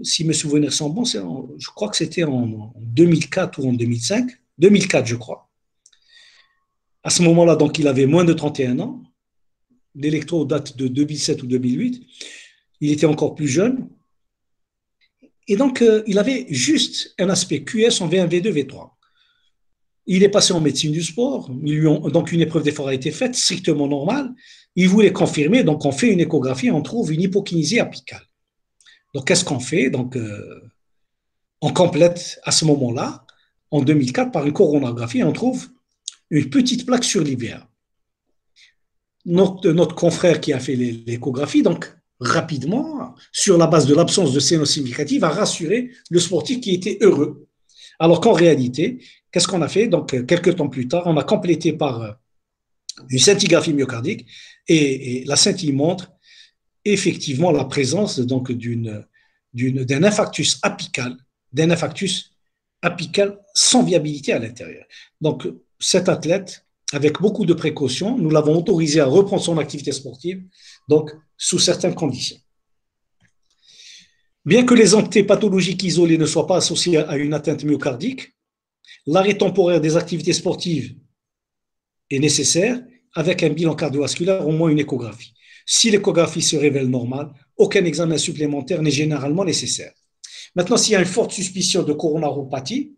si mes souvenirs sont bons, je crois que c'était en 2004 ou en 2005. 2004, je crois. À ce moment-là, donc, il avait moins de 31 ans. L'électro date de 2007 ou 2008. Il était encore plus jeune. Et donc, euh, il avait juste un aspect QS en V1, V2, V3. Il est passé en médecine du sport. donc, une épreuve d'effort a été faite, strictement normale. Il voulait confirmer, donc on fait une échographie, on trouve une hypokinésie apicale. Donc, qu'est-ce qu'on fait? Donc, euh, on complète à ce moment-là, en 2004, par une coronographie, on trouve une petite plaque sur l'IVA. Notre, confrère qui a fait l'échographie, donc rapidement, sur la base de l'absence de significative, a rassuré le sportif qui était heureux. Alors qu'en réalité, qu'est-ce qu'on a fait? Donc, quelques temps plus tard, on a complété par euh, une scintigraphie myocardique et, et la scintille montre effectivement la présence d'un infarctus apical, d'un infarctus apical sans viabilité à l'intérieur. Donc, cet athlète, avec beaucoup de précautions, nous l'avons autorisé à reprendre son activité sportive, donc sous certaines conditions. Bien que les entités pathologiques isolées ne soient pas associées à une atteinte myocardique, l'arrêt temporaire des activités sportives est nécessaire avec un bilan cardiovasculaire, au moins une échographie. Si l'échographie se révèle normale, aucun examen supplémentaire n'est généralement nécessaire. Maintenant, s'il y a une forte suspicion de coronaropathie,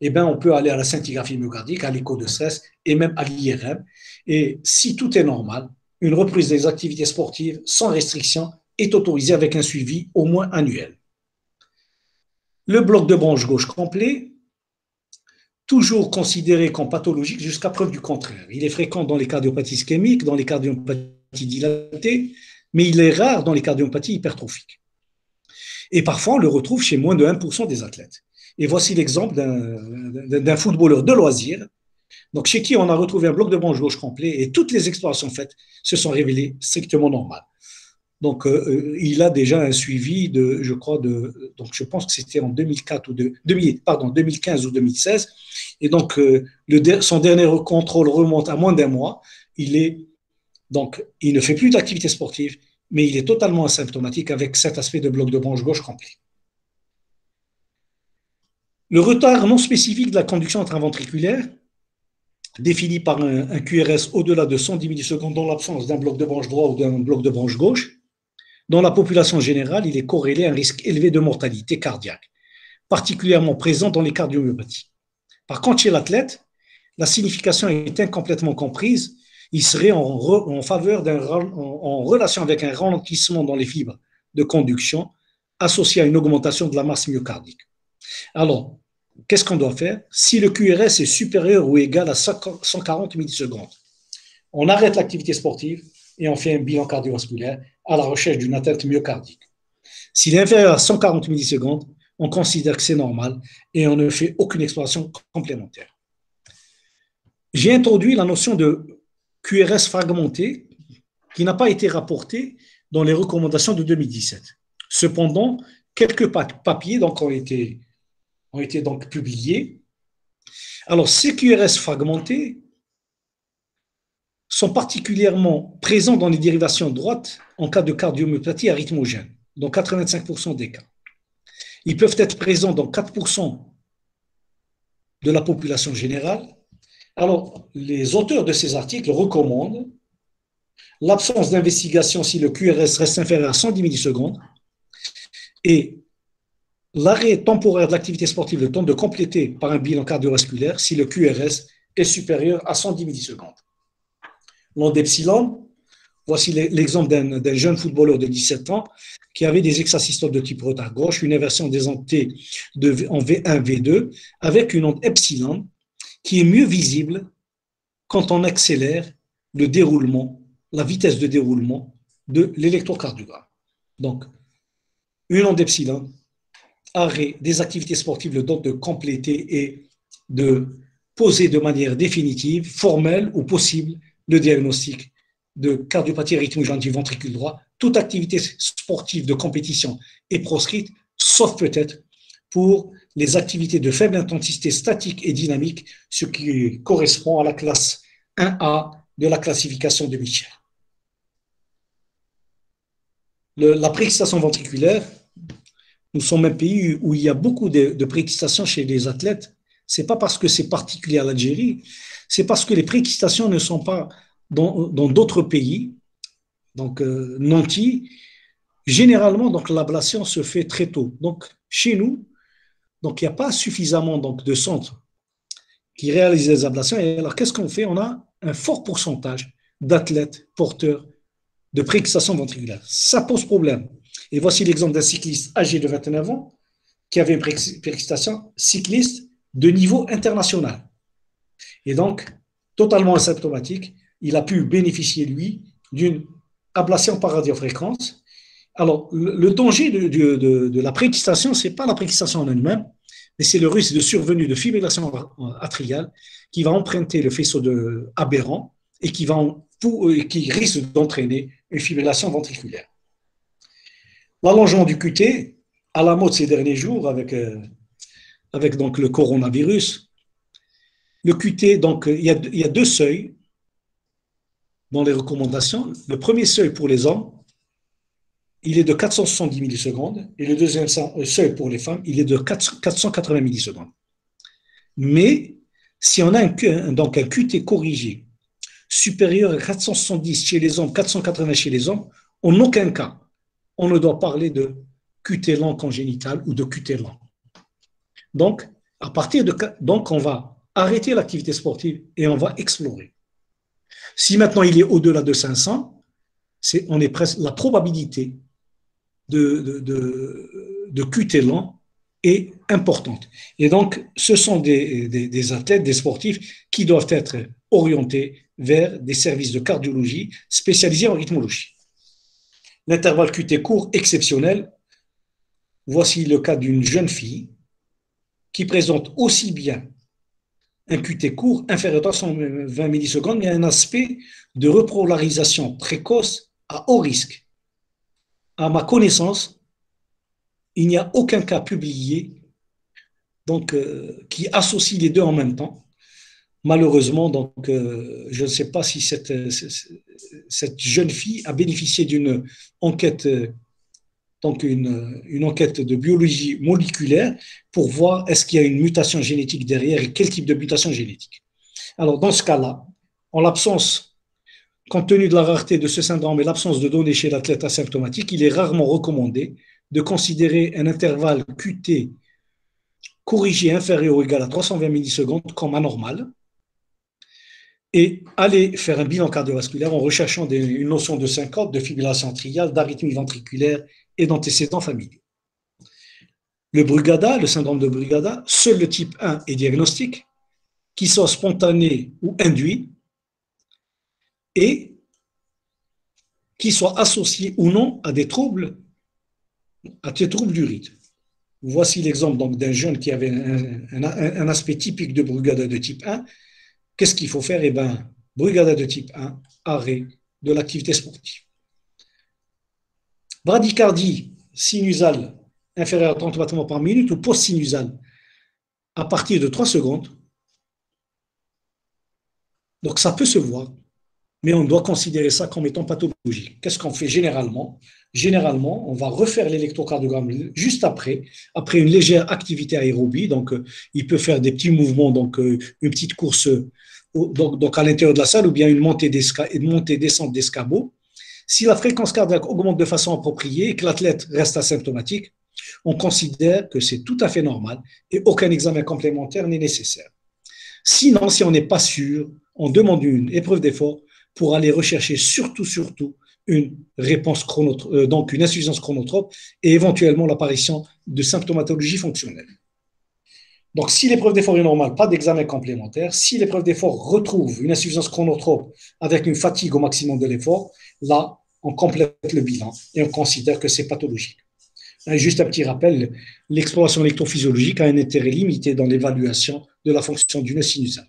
eh bien, on peut aller à la scintigraphie myocardique, à l'écho de stress et même à l'IRM. Et si tout est normal, une reprise des activités sportives sans restriction est autorisée avec un suivi au moins annuel. Le bloc de branche gauche complet, toujours considéré comme pathologique jusqu'à preuve du contraire. Il est fréquent dans les cardiopathies ischémiques, dans les cardiopathies dilatée, mais il est rare dans les cardiopathies hypertrophiques. Et parfois, on le retrouve chez moins de 1% des athlètes. Et voici l'exemple d'un footballeur de loisirs, donc chez qui on a retrouvé un bloc de branche gauche complet et toutes les explorations faites se sont révélées strictement normales. Donc, euh, euh, il a déjà un suivi de, je crois, de, donc je pense que c'était en 2004 ou de, 2000, pardon, 2015 ou 2016. Et donc, euh, son dernier contrôle remonte à moins d'un mois. Il est donc, il ne fait plus d'activité sportive, mais il est totalement asymptomatique avec cet aspect de bloc de branche gauche complet. Le retard non spécifique de la conduction intraventriculaire, défini par un, QRS au-delà de 110 millisecondes dans l'absence d'un bloc de branche droit ou d'un bloc de branche gauche, dans la population générale, il est corrélé à un risque élevé de mortalité cardiaque, particulièrement présent dans les cardiomyopathies. Par contre, chez l'athlète, la signification est incomplètement comprise il serait en, faveur d'un, en, relation avec un ralentissement dans les fibres de conduction associé à une augmentation de la masse myocardique. Alors, qu'est-ce qu'on doit faire? Si le QRS est supérieur ou égal à 140 millisecondes, on arrête l'activité sportive et on fait un bilan cardiovasculaire à la recherche d'une atteinte myocardique. S'il est inférieur à 140 millisecondes, on considère que c'est normal et on ne fait aucune exploration complémentaire. J'ai introduit la notion de QRS fragmenté qui n'a pas été rapporté dans les recommandations de 2017. Cependant, quelques papiers ont, été, publiés. Alors, ces QRS fragmentés sont particulièrement présents dans les dérivations droites en cas de cardiomyopathie arythmogène, dans 85% des cas. Ils peuvent être présents dans 4% de la population générale alors, les auteurs de ces articles recommandent l'absence d'investigation si le QRS reste inférieur à 110 millisecondes et l'arrêt temporaire de l'activité sportive, le temps de compléter par un bilan cardiovasculaire si le QRS est supérieur à 110 millisecondes. L'onde epsilon, voici l'exemple d'un jeune footballeur de 17 ans qui avait des extrasystoles de type retard gauche, une inversion des de, en V1, V2, avec une onde epsilon qui est mieux visible quand on accélère le déroulement, la vitesse de déroulement de l'électrocardiogramme. Donc, une onde epsilon, arrêt des activités sportives, le temps de compléter et de poser de manière définitive, formelle ou possible le diagnostic de cardiopathie rythmogénétique ventricule droit. Toute activité sportive de compétition est proscrite, sauf peut-être pour les activités de faible intensité statique et dynamique, ce qui correspond à la classe 1A de la classification de Michel. la préexcitation ventriculaire, nous sommes un pays où il y a beaucoup de, de préexcitation chez les athlètes. C'est pas parce que c'est particulier à l'Algérie, c'est parce que les préexcitations ne sont pas dans d'autres pays, donc euh, nantis. Généralement, l'ablation se fait très tôt. Donc chez nous, donc il n'y a pas suffisamment donc de centres qui réalisent les ablations. Et alors qu'est-ce qu'on fait? On a un fort pourcentage d'athlètes porteurs de préexcitation ventriculaire. Ça pose problème. Et voici l'exemple d'un cycliste âgé de 29 ans qui avait une préexcitation cycliste de niveau international. Et donc, totalement asymptomatique, il a pu bénéficier, lui, d'une ablation par radiofréquence. Alors, le, danger de, la préexcitation, ce n'est pas la préexcitation en elle-même, mais c'est le risque de survenue de fibrillation atriale qui va emprunter le faisceau aberrant et qui, risque d'entraîner une fibrillation ventriculaire. L'allongement du QT, à la mode ces derniers jours avec, euh, le coronavirus, le QT, donc, il y, a, il y a deux seuils dans les recommandations. Le premier seuil pour les hommes, il est de 470 millisecondes et le deuxième seuil pour les femmes, il est de 480 millisecondes. Mais si on a un, donc un QT corrigé supérieur à 470 chez les hommes, 480 chez les hommes, en aucun cas, on ne doit parler de QT lent congénital ou de QT lent. Donc, à partir de donc on va arrêter l'activité sportive et on va explorer. Si maintenant il est au-delà de 500, c'est on est presque la probabilité de, de, de, est importante. Et donc, ce sont des, des, athlètes, des sportifs qui doivent être orientés vers des services de cardiologie spécialisés en rythmologie. L'intervalle QT court exceptionnel, voici le cas d'une jeune fille qui présente aussi bien un QT court inférieur à 120 millisecondes, mais un aspect de repolarisation précoce à haut risque. À ma connaissance, il n'y a aucun cas publié donc, euh, qui associe les deux en même temps. Malheureusement, donc, euh, je ne sais pas si cette, jeune fille a bénéficié d'une enquête euh, donc une, une, enquête de biologie moléculaire pour voir est-ce qu'il y a une mutation génétique derrière et quel type de mutation génétique. Alors, dans ce cas-là, en l'absence, compte tenu de la rareté de ce syndrome et l'absence de données chez l'athlète asymptomatique, il est rarement recommandé de considérer un intervalle QT corrigé inférieur ou égal à 320 millisecondes comme anormal et aller faire un bilan cardiovasculaire en recherchant une notion de syncope, de fibrillation atriale, d'arythmie ventriculaire et d'antécédents familiaux. Le Brugada, le syndrome de Brugada, seul le type 1 est diagnostique, qu'il soit spontané ou induit, et qui soit associé ou non à des troubles, à des troubles du rythme. Voici l'exemple d'un jeune qui avait un, aspect typique de Brugada de type 1. Qu'est-ce qu'il faut faire? Eh bien, Brugada de type 1, arrêt de l'activité sportive. Bradycardie sinusale inférieure à 30 battements par minute ou post-sinusale à partir de 3 secondes. Donc ça peut se voir, mais on doit considérer ça comme étant pathologique. Qu'est-ce qu'on fait généralement? Généralement, on va refaire l'électrocardiogramme juste après, après une légère activité aérobie. Donc, euh, il peut faire des petits mouvements, donc euh, une petite course donc, donc à l'intérieur de la salle ou bien une montée, montée-descente d'escabeau. Si la fréquence cardiaque augmente de façon appropriée et que l'athlète reste asymptomatique, on considère que c'est tout à fait normal et aucun examen complémentaire n'est nécessaire. Sinon, si on n'est pas sûr, on demande une épreuve d'effort pour aller rechercher surtout, surtout une réponse chronotrope, euh, donc une insuffisance chronotrope et éventuellement l'apparition de symptomatologie fonctionnelle. Donc, si l'épreuve d'effort est normale, pas d'examen complémentaire. Si l'épreuve d'effort retrouve une insuffisance chronotrope avec une fatigue au maximum de l'effort, là, on complète le bilan et on considère que c'est pathologique. Juste un petit rappel, l'exploration électrophysiologique a un intérêt limité dans l'évaluation de la fonction d'une sinusale.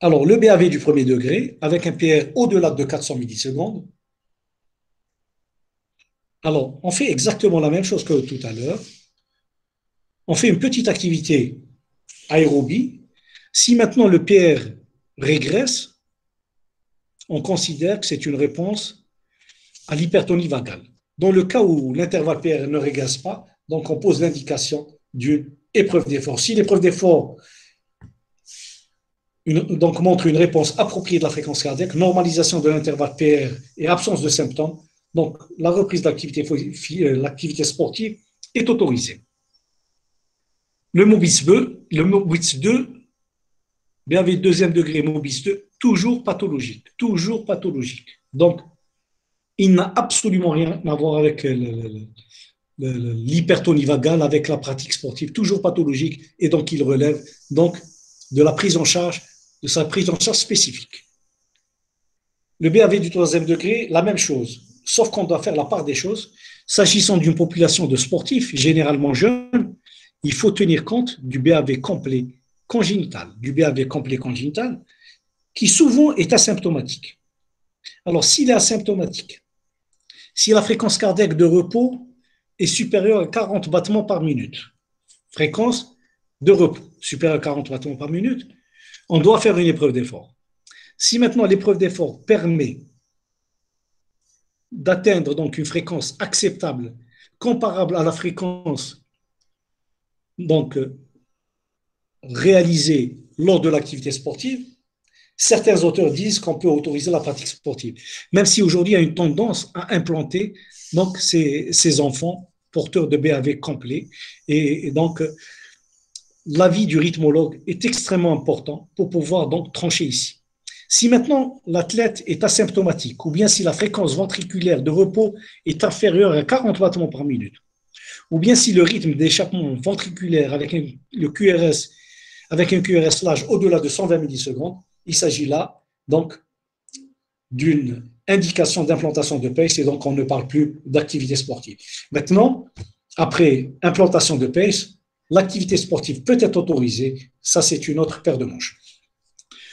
Alors, le BAV du premier degré, avec un PR au-delà de 400 millisecondes. Alors, on fait exactement la même chose que tout à l'heure. On fait une petite activité aérobie. Si maintenant le PR régresse, on considère que c'est une réponse à l'hypertonie vagale. Dans le cas où l'intervalle PR ne régresse pas, donc on pose l'indication d'une épreuve d'effort. Si l'épreuve d'effort donc montre une réponse appropriée de la fréquence cardiaque, normalisation de l'intervalle PR et absence de symptômes, donc la reprise de euh, l'activité sportive est autorisée. Le MOBIS 2, le MOBIS 2, BAV deuxième degré MOBIS 2, toujours pathologique, toujours pathologique. Donc, il n'a absolument rien à voir avec l'hypertonie vagale, avec la pratique sportive, toujours pathologique, et donc il relève donc de la prise en charge, de sa prise en charge spécifique. Le BAV du troisième degré, la même chose, sauf qu'on doit faire la part des choses. S'agissant d'une population de sportifs, généralement jeunes, il faut tenir compte du BAV complet congénital, du BAV complet congénital, qui souvent est asymptomatique. Alors, s'il est asymptomatique, si la fréquence cardiaque de repos est supérieure à 40 battements par minute, fréquence de repos supérieure à 40 battements par minute, on doit faire une épreuve d'effort. Si maintenant l'épreuve d'effort permet d'atteindre donc une fréquence acceptable, comparable à la fréquence donc réalisée lors de l'activité sportive, certains auteurs disent qu'on peut autoriser la pratique sportive, même si aujourd'hui il y a une tendance à implanter donc ces, enfants porteurs de BAV complet. Et, donc, l'avis du rythmologue est extrêmement important pour pouvoir donc trancher ici. Si maintenant l'athlète est asymptomatique, ou bien si la fréquence ventriculaire de repos est inférieure à 40 battements par minute, ou bien si le rythme d'échappement ventriculaire avec le QRS, avec un QRS large au-delà de 120 millisecondes, il s'agit là donc d'une indication d'implantation de PACE et donc on ne parle plus d'activité sportive. Maintenant, après implantation de PACE, l'activité sportive peut être autorisée, ça c'est une autre paire de manches.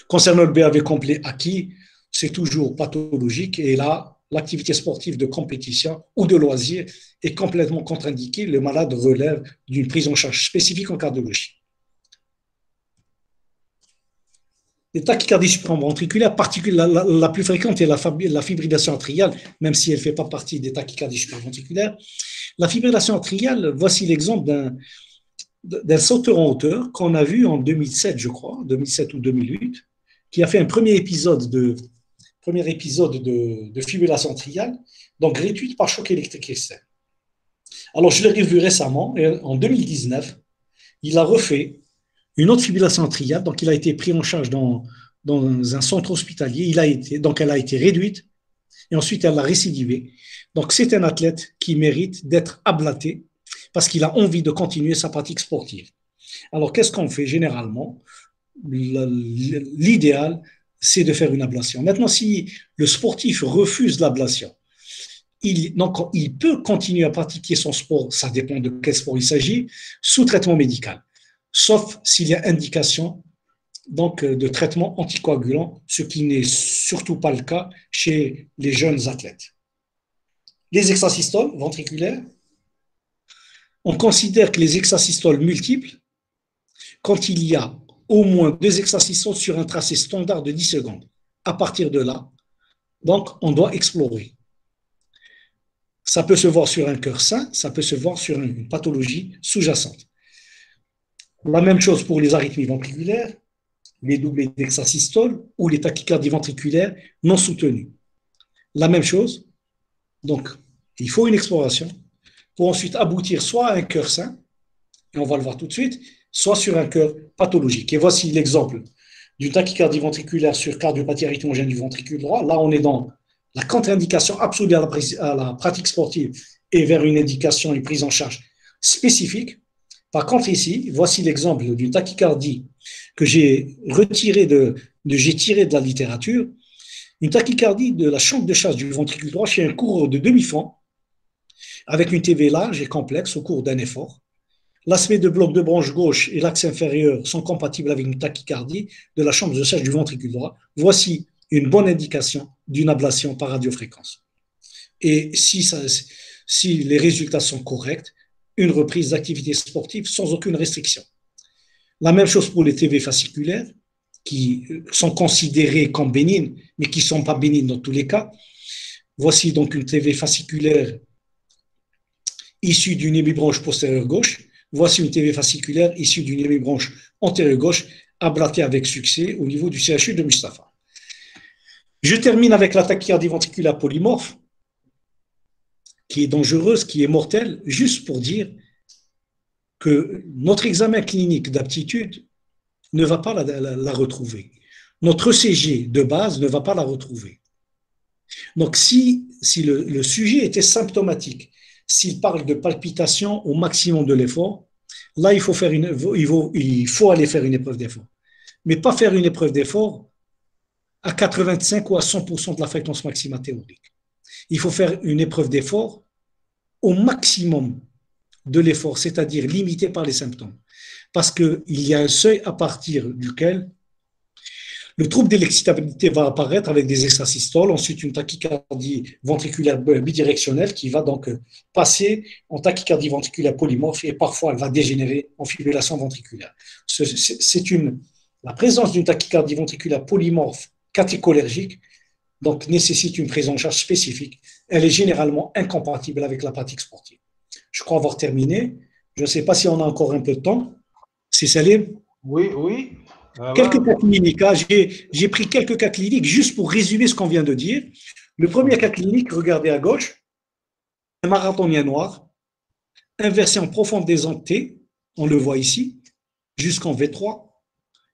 Concernant le BAV complet acquis, c'est toujours pathologique et là, l'activité sportive de compétition ou de loisir est complètement contre-indiquée. Le malade relève d'une prise en charge spécifique en cardiologie. Les tachycardies supraventriculaires, la, la, plus fréquente est la, la fibrillation atriale, même si elle ne fait pas partie des tachycardies supraventriculaires. La fibrillation atriale, voici l'exemple d'un, d'un sauteur en hauteur qu'on a vu en 2007, je crois, 2007 ou 2008, qui a fait un premier épisode de, premier épisode de, fibrillation atriale, donc gratuite par choc électrique externe. Alors, je l'ai revu récemment, et en 2019, il a refait une autre fibrillation atriale, donc il a été pris en charge dans, dans un centre hospitalier, il a été, donc elle a été réduite, et ensuite elle a récidivé. Donc c'est un athlète qui mérite d'être ablaté parce qu'il a envie de continuer sa pratique sportive. Alors qu'est-ce qu'on fait généralement? L'idéal, c'est de faire une ablation. Maintenant, si le sportif refuse l'ablation, il, donc, il peut continuer à pratiquer son sport, ça dépend de quel sport il s'agit, sous traitement médical sauf s'il y a indication donc, de traitement anticoagulant, ce qui n'est surtout pas le cas chez les jeunes athlètes. Les extrasystoles ventriculaires, on considère que les extrasystoles multiples, quand il y a au moins deux extrasystoles sur un tracé standard de 10 secondes, à partir de là, donc on doit explorer. Ça peut se voir sur un cœur sain, ça peut se voir sur une pathologie sous-jacente. La même chose pour les arythmies ventriculaires, les doublés d'extrasystole ou les tachycardies ventriculaires non soutenues. La même chose, donc Il faut une exploration pour ensuite aboutir soit à un cœur sain, et on va le voir tout de suite, soit sur un cœur pathologique. Et voici l'exemple d'une tachycardie ventriculaire sur cardiopathie rythmogène du ventricule droit. Là, on est dans la contre-indication absolue à la, pratique sportive et vers une indication et prise en charge spécifique. Par contre, ici, voici l'exemple d'une tachycardie que j'ai retiré de, j'ai tiré de la littérature. Une tachycardie de la chambre de chasse du ventricule droit chez un cours de demi-fond avec une TV large et complexe au cours d'un effort. L'aspect de bloc de branche gauche et l'axe inférieur sont compatibles avec une tachycardie de la chambre de chasse du ventricule droit. Voici une bonne indication d'une ablation par radiofréquence. Et si, si les résultats sont corrects, une reprise d'activité sportive sans aucune restriction. La même chose pour les TV fasciculaires, qui sont considérées comme bénignes, mais qui ne sont pas bénignes dans tous les cas. Voici donc une TV fasciculaire issue d'une hémibranche postérieure gauche. Voici une TV fasciculaire issue d'une hémibranche antérieure gauche, ablatée avec succès au niveau du CHU de Mustapha. Je termine avec la ventriculaire polymorphe, qui est dangereuse, qui est mortelle, juste pour dire que notre examen clinique d'aptitude ne va pas la, retrouver. Notre ECG de base ne va pas la retrouver. Donc, si, si le, sujet était symptomatique, s'il parle de palpitation au maximum de l'effort, là, il faut, faire une, il, aller faire une épreuve d'effort. Mais pas faire une épreuve d'effort à 85 ou à 100% de la fréquence maximale théorique. Il faut faire une épreuve d'effort au maximum de l'effort, c'est-à-dire limité par les symptômes. Parce qu'il y a un seuil à partir duquel le trouble de l'excitabilité va apparaître avec des extrasystoles, ensuite une tachycardie ventriculaire bidirectionnelle qui va donc passer en tachycardie ventriculaire polymorphe et parfois elle va dégénérer en fibrillation ventriculaire. C'est une, la présence d'une tachycardie ventriculaire polymorphe catécholergique, donc nécessite une prise en charge spécifique. Elle est généralement incompatible avec la pratique sportive. Je crois avoir terminé. Je ne sais pas si on a encore un peu de temps. C'est Salim Oui, oui. Quelques cas cliniques. Hein. J'ai pris quelques cas cliniques juste pour résumer ce qu'on vient de dire. Le premier cas clinique, regardez à gauche, un marathonien noir, inversé en profonde désenté, on le voit ici, jusqu'en V3,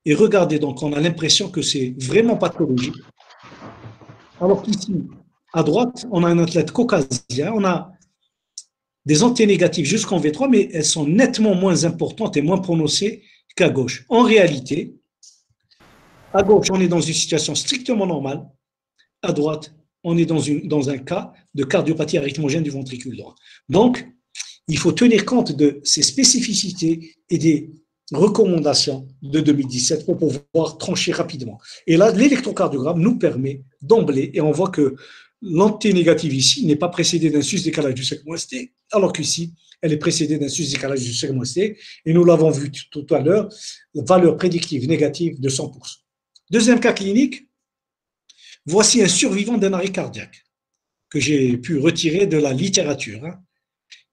et regardez donc, on a l'impression que c'est vraiment pathologique. Alors qu'ici, à droite, on a un athlète caucasien, on a des anténégatives jusqu'en V3, mais elles sont nettement moins importantes et moins prononcées qu'à gauche. En réalité, à gauche, on est dans une situation strictement normale. À droite, on est dans, un cas de cardiopathie arythmogène du ventricule droit. Donc, il faut tenir compte de ces spécificités et des recommandation de 2017 pour pouvoir trancher rapidement. Et là, l'électrocardiogramme nous permet d'emblée, et on voit que l'anténégative ici n'est pas précédée d'un sus-décalage du segment ST, alors qu'ici, elle est précédée d'un sus-décalage du segment ST, et nous l'avons vu tout à l'heure, valeur prédictive négative de 100%. Deuxième cas clinique, voici un survivant d'un arrêt cardiaque que j'ai pu retirer de la littérature. Hein.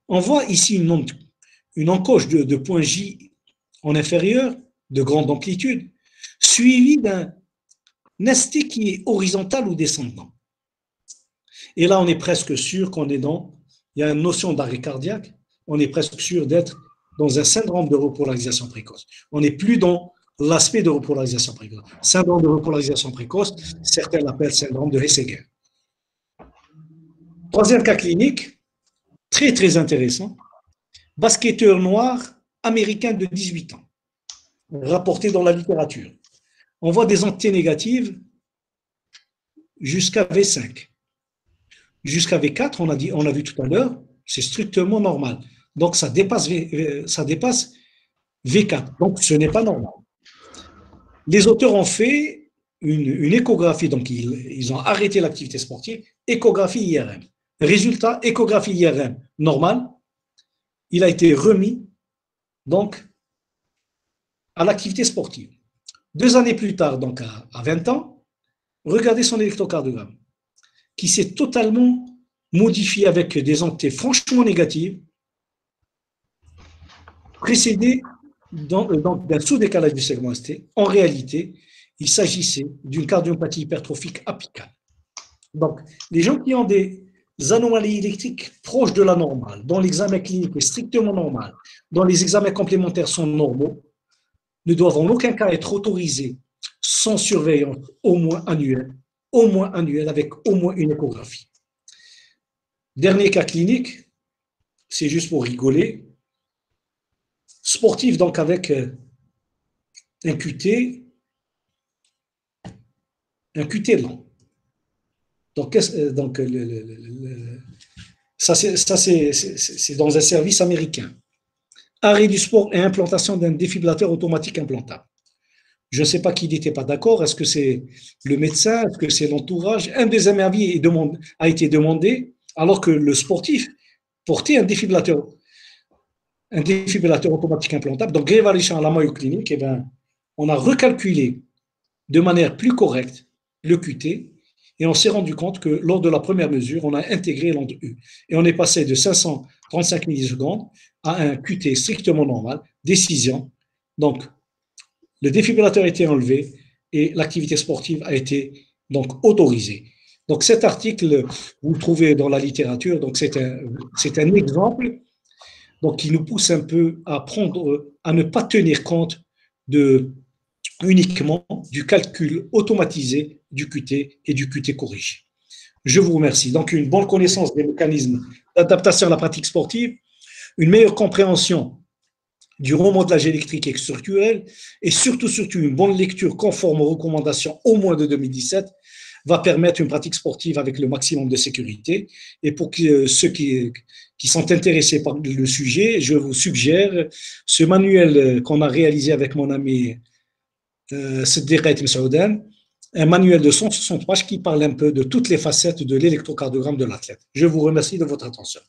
On voit ici une, encoche de, point J en inférieur, de grande amplitude, suivi d'un ST qui est horizontal ou descendant. Et là, on est presque sûr qu'on est dans, il y a une notion d'arrêt cardiaque, on est presque sûr d'être dans un syndrome de repolarisation précoce. On n'est plus dans l'aspect de repolarisation précoce. Syndrome de repolarisation précoce, certains l'appellent syndrome de Hesseger. Troisième cas clinique, très très intéressant, basketteur noir américain de 18 ans, rapporté dans la littérature. On voit des négatives jusqu'à V5. Jusqu'à V4, on a, dit, on a vu tout à l'heure, c'est strictement normal. Donc ça dépasse, euh, ça dépasse V4. Donc ce n'est pas normal. Les auteurs ont fait une, échographie, donc ils, ont arrêté l'activité sportive, échographie IRM. Résultat, échographie IRM normale, il a été remis donc à l'activité sportive. Deux années plus tard, donc à, 20 ans, regardez son électrocardiogramme, qui s'est totalement modifié avec des entités franchement négatives, euh, d'un sous-décalage du segment ST. En réalité, il s'agissait d'une cardiopathie hypertrophique apicale. Donc, les gens qui ont des anomalies électriques proches de la normale, dont l'examen clinique est strictement normal, dont les examens complémentaires sont normaux, ne doivent en aucun cas être autorisés sans surveillance au moins annuelle, au moins annuelle avec au moins une échographie. Dernier cas clinique, c'est juste pour rigoler. Sportif donc avec euh, un QT, un QT lent. Donc, donc ça, c'est dans un service américain. Arrêt du sport et implantation d'un défibrillateur automatique implantable. Je ne sais pas qui n'était pas d'accord. Est-ce que c'est le médecin? Est-ce que c'est l'entourage? Un deuxième avis a été demandé alors que le sportif portait un défibrillateur, un défibrillateur automatique implantable. Donc, réévaluation à la Mayo Clinique, eh ben, on a recalculé de manière plus correcte le QT et on s'est rendu compte que lors de la première mesure, on a intégré l'onde U. Et on est passé de 535 millisecondes à un QT strictement normal, décision. Donc, le défibrillateur a été enlevé et l'activité sportive a été donc autorisée. Donc cet article, vous le trouvez dans la littérature, donc c'est un, c'est un exemple donc, qui nous pousse un peu à, prendre, à ne pas tenir compte de, uniquement du calcul automatisé du QT et du QT corrigé. Je vous remercie. Donc, une bonne connaissance des mécanismes d'adaptation à la pratique sportive, une meilleure compréhension du remodelage électrique et structurel, et surtout, surtout une bonne lecture conforme aux recommandations au moins de 2017 va permettre une pratique sportive avec le maximum de sécurité. Et pour que, ceux qui, qui sont intéressés par le sujet, je vous suggère ce manuel qu'on a réalisé avec mon ami euh, un manuel de 160 pages qui parle un peu de toutes les facettes de l'électrocardiogramme de l'athlète. Je vous remercie de votre attention.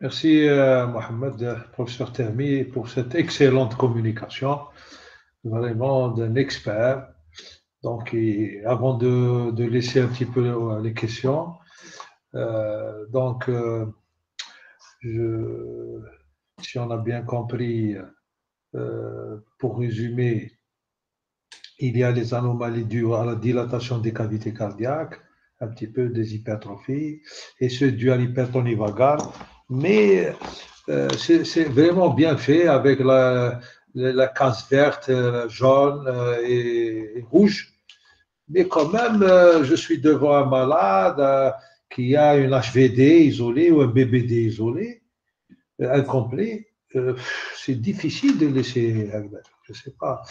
Merci euh, Mohamed, professeur Termi, pour cette excellente communication, vraiment d'un expert. Donc, avant de, laisser un petit peu les questions, euh, donc, euh, si on a bien compris, euh, pour résumer, il y a les anomalies dues à la dilatation des cavités cardiaques, un petit peu des hypertrophies, et ceux dus à l'hypertonie vagale. Mais euh, c'est vraiment bien fait avec la, case verte, euh, jaune et, rouge. Mais quand même, je suis devant un malade qui a une HVD isolée ou un BBD isolé, incomplet. c'est difficile de laisser, je ne sais pas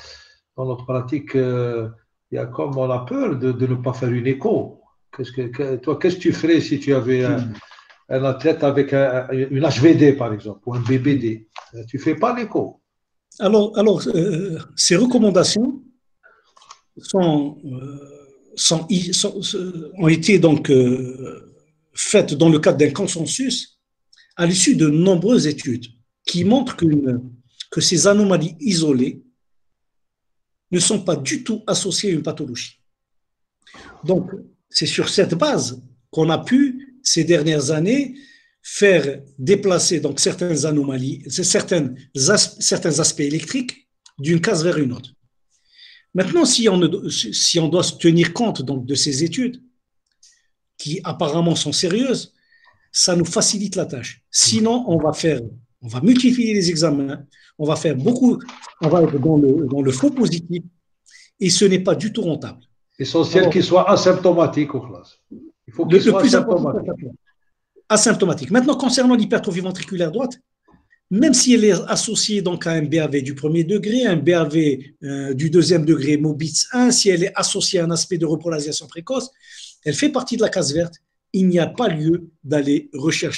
dans notre pratique, euh, il y a comme on a peur de, ne pas faire une écho. Qu'est-ce que, toi, qu'est-ce que tu ferais si tu avais un, hmm. athlète avec une HVD, par exemple, ou un BBD Tu ne fais pas l'écho. Alors, alors euh, ces recommandations sont, euh, ont été donc faites dans le cadre d'un consensus à l'issue de nombreuses études qui montrent que ces anomalies isolées ne sont pas du tout associés à une pathologie. Donc, c'est sur cette base qu'on a pu, ces dernières années, faire déplacer donc certaines anomalies, certains aspects électriques d'une case vers une autre. Maintenant, si on, si on doit tenir compte donc de ces études, qui apparemment sont sérieuses, ça nous facilite la tâche. Sinon, on va faire, on va multiplier les examens, on va faire beaucoup, on va être dans le, dans le faux positif, et ce n'est pas du tout rentable. Essentiel qu'il soit asymptomatique au classe. Il faut qu'il soit plus asymptomatique. asymptomatique. Maintenant, concernant l'hypertrophie ventriculaire droite, même si elle est associée donc à un BAV du premier degré, un BAV euh, du deuxième degré MOBITS 1, si elle est associée à un aspect de repolarisation précoce, elle fait partie de la case verte. Il n'y a pas lieu d'aller rechercher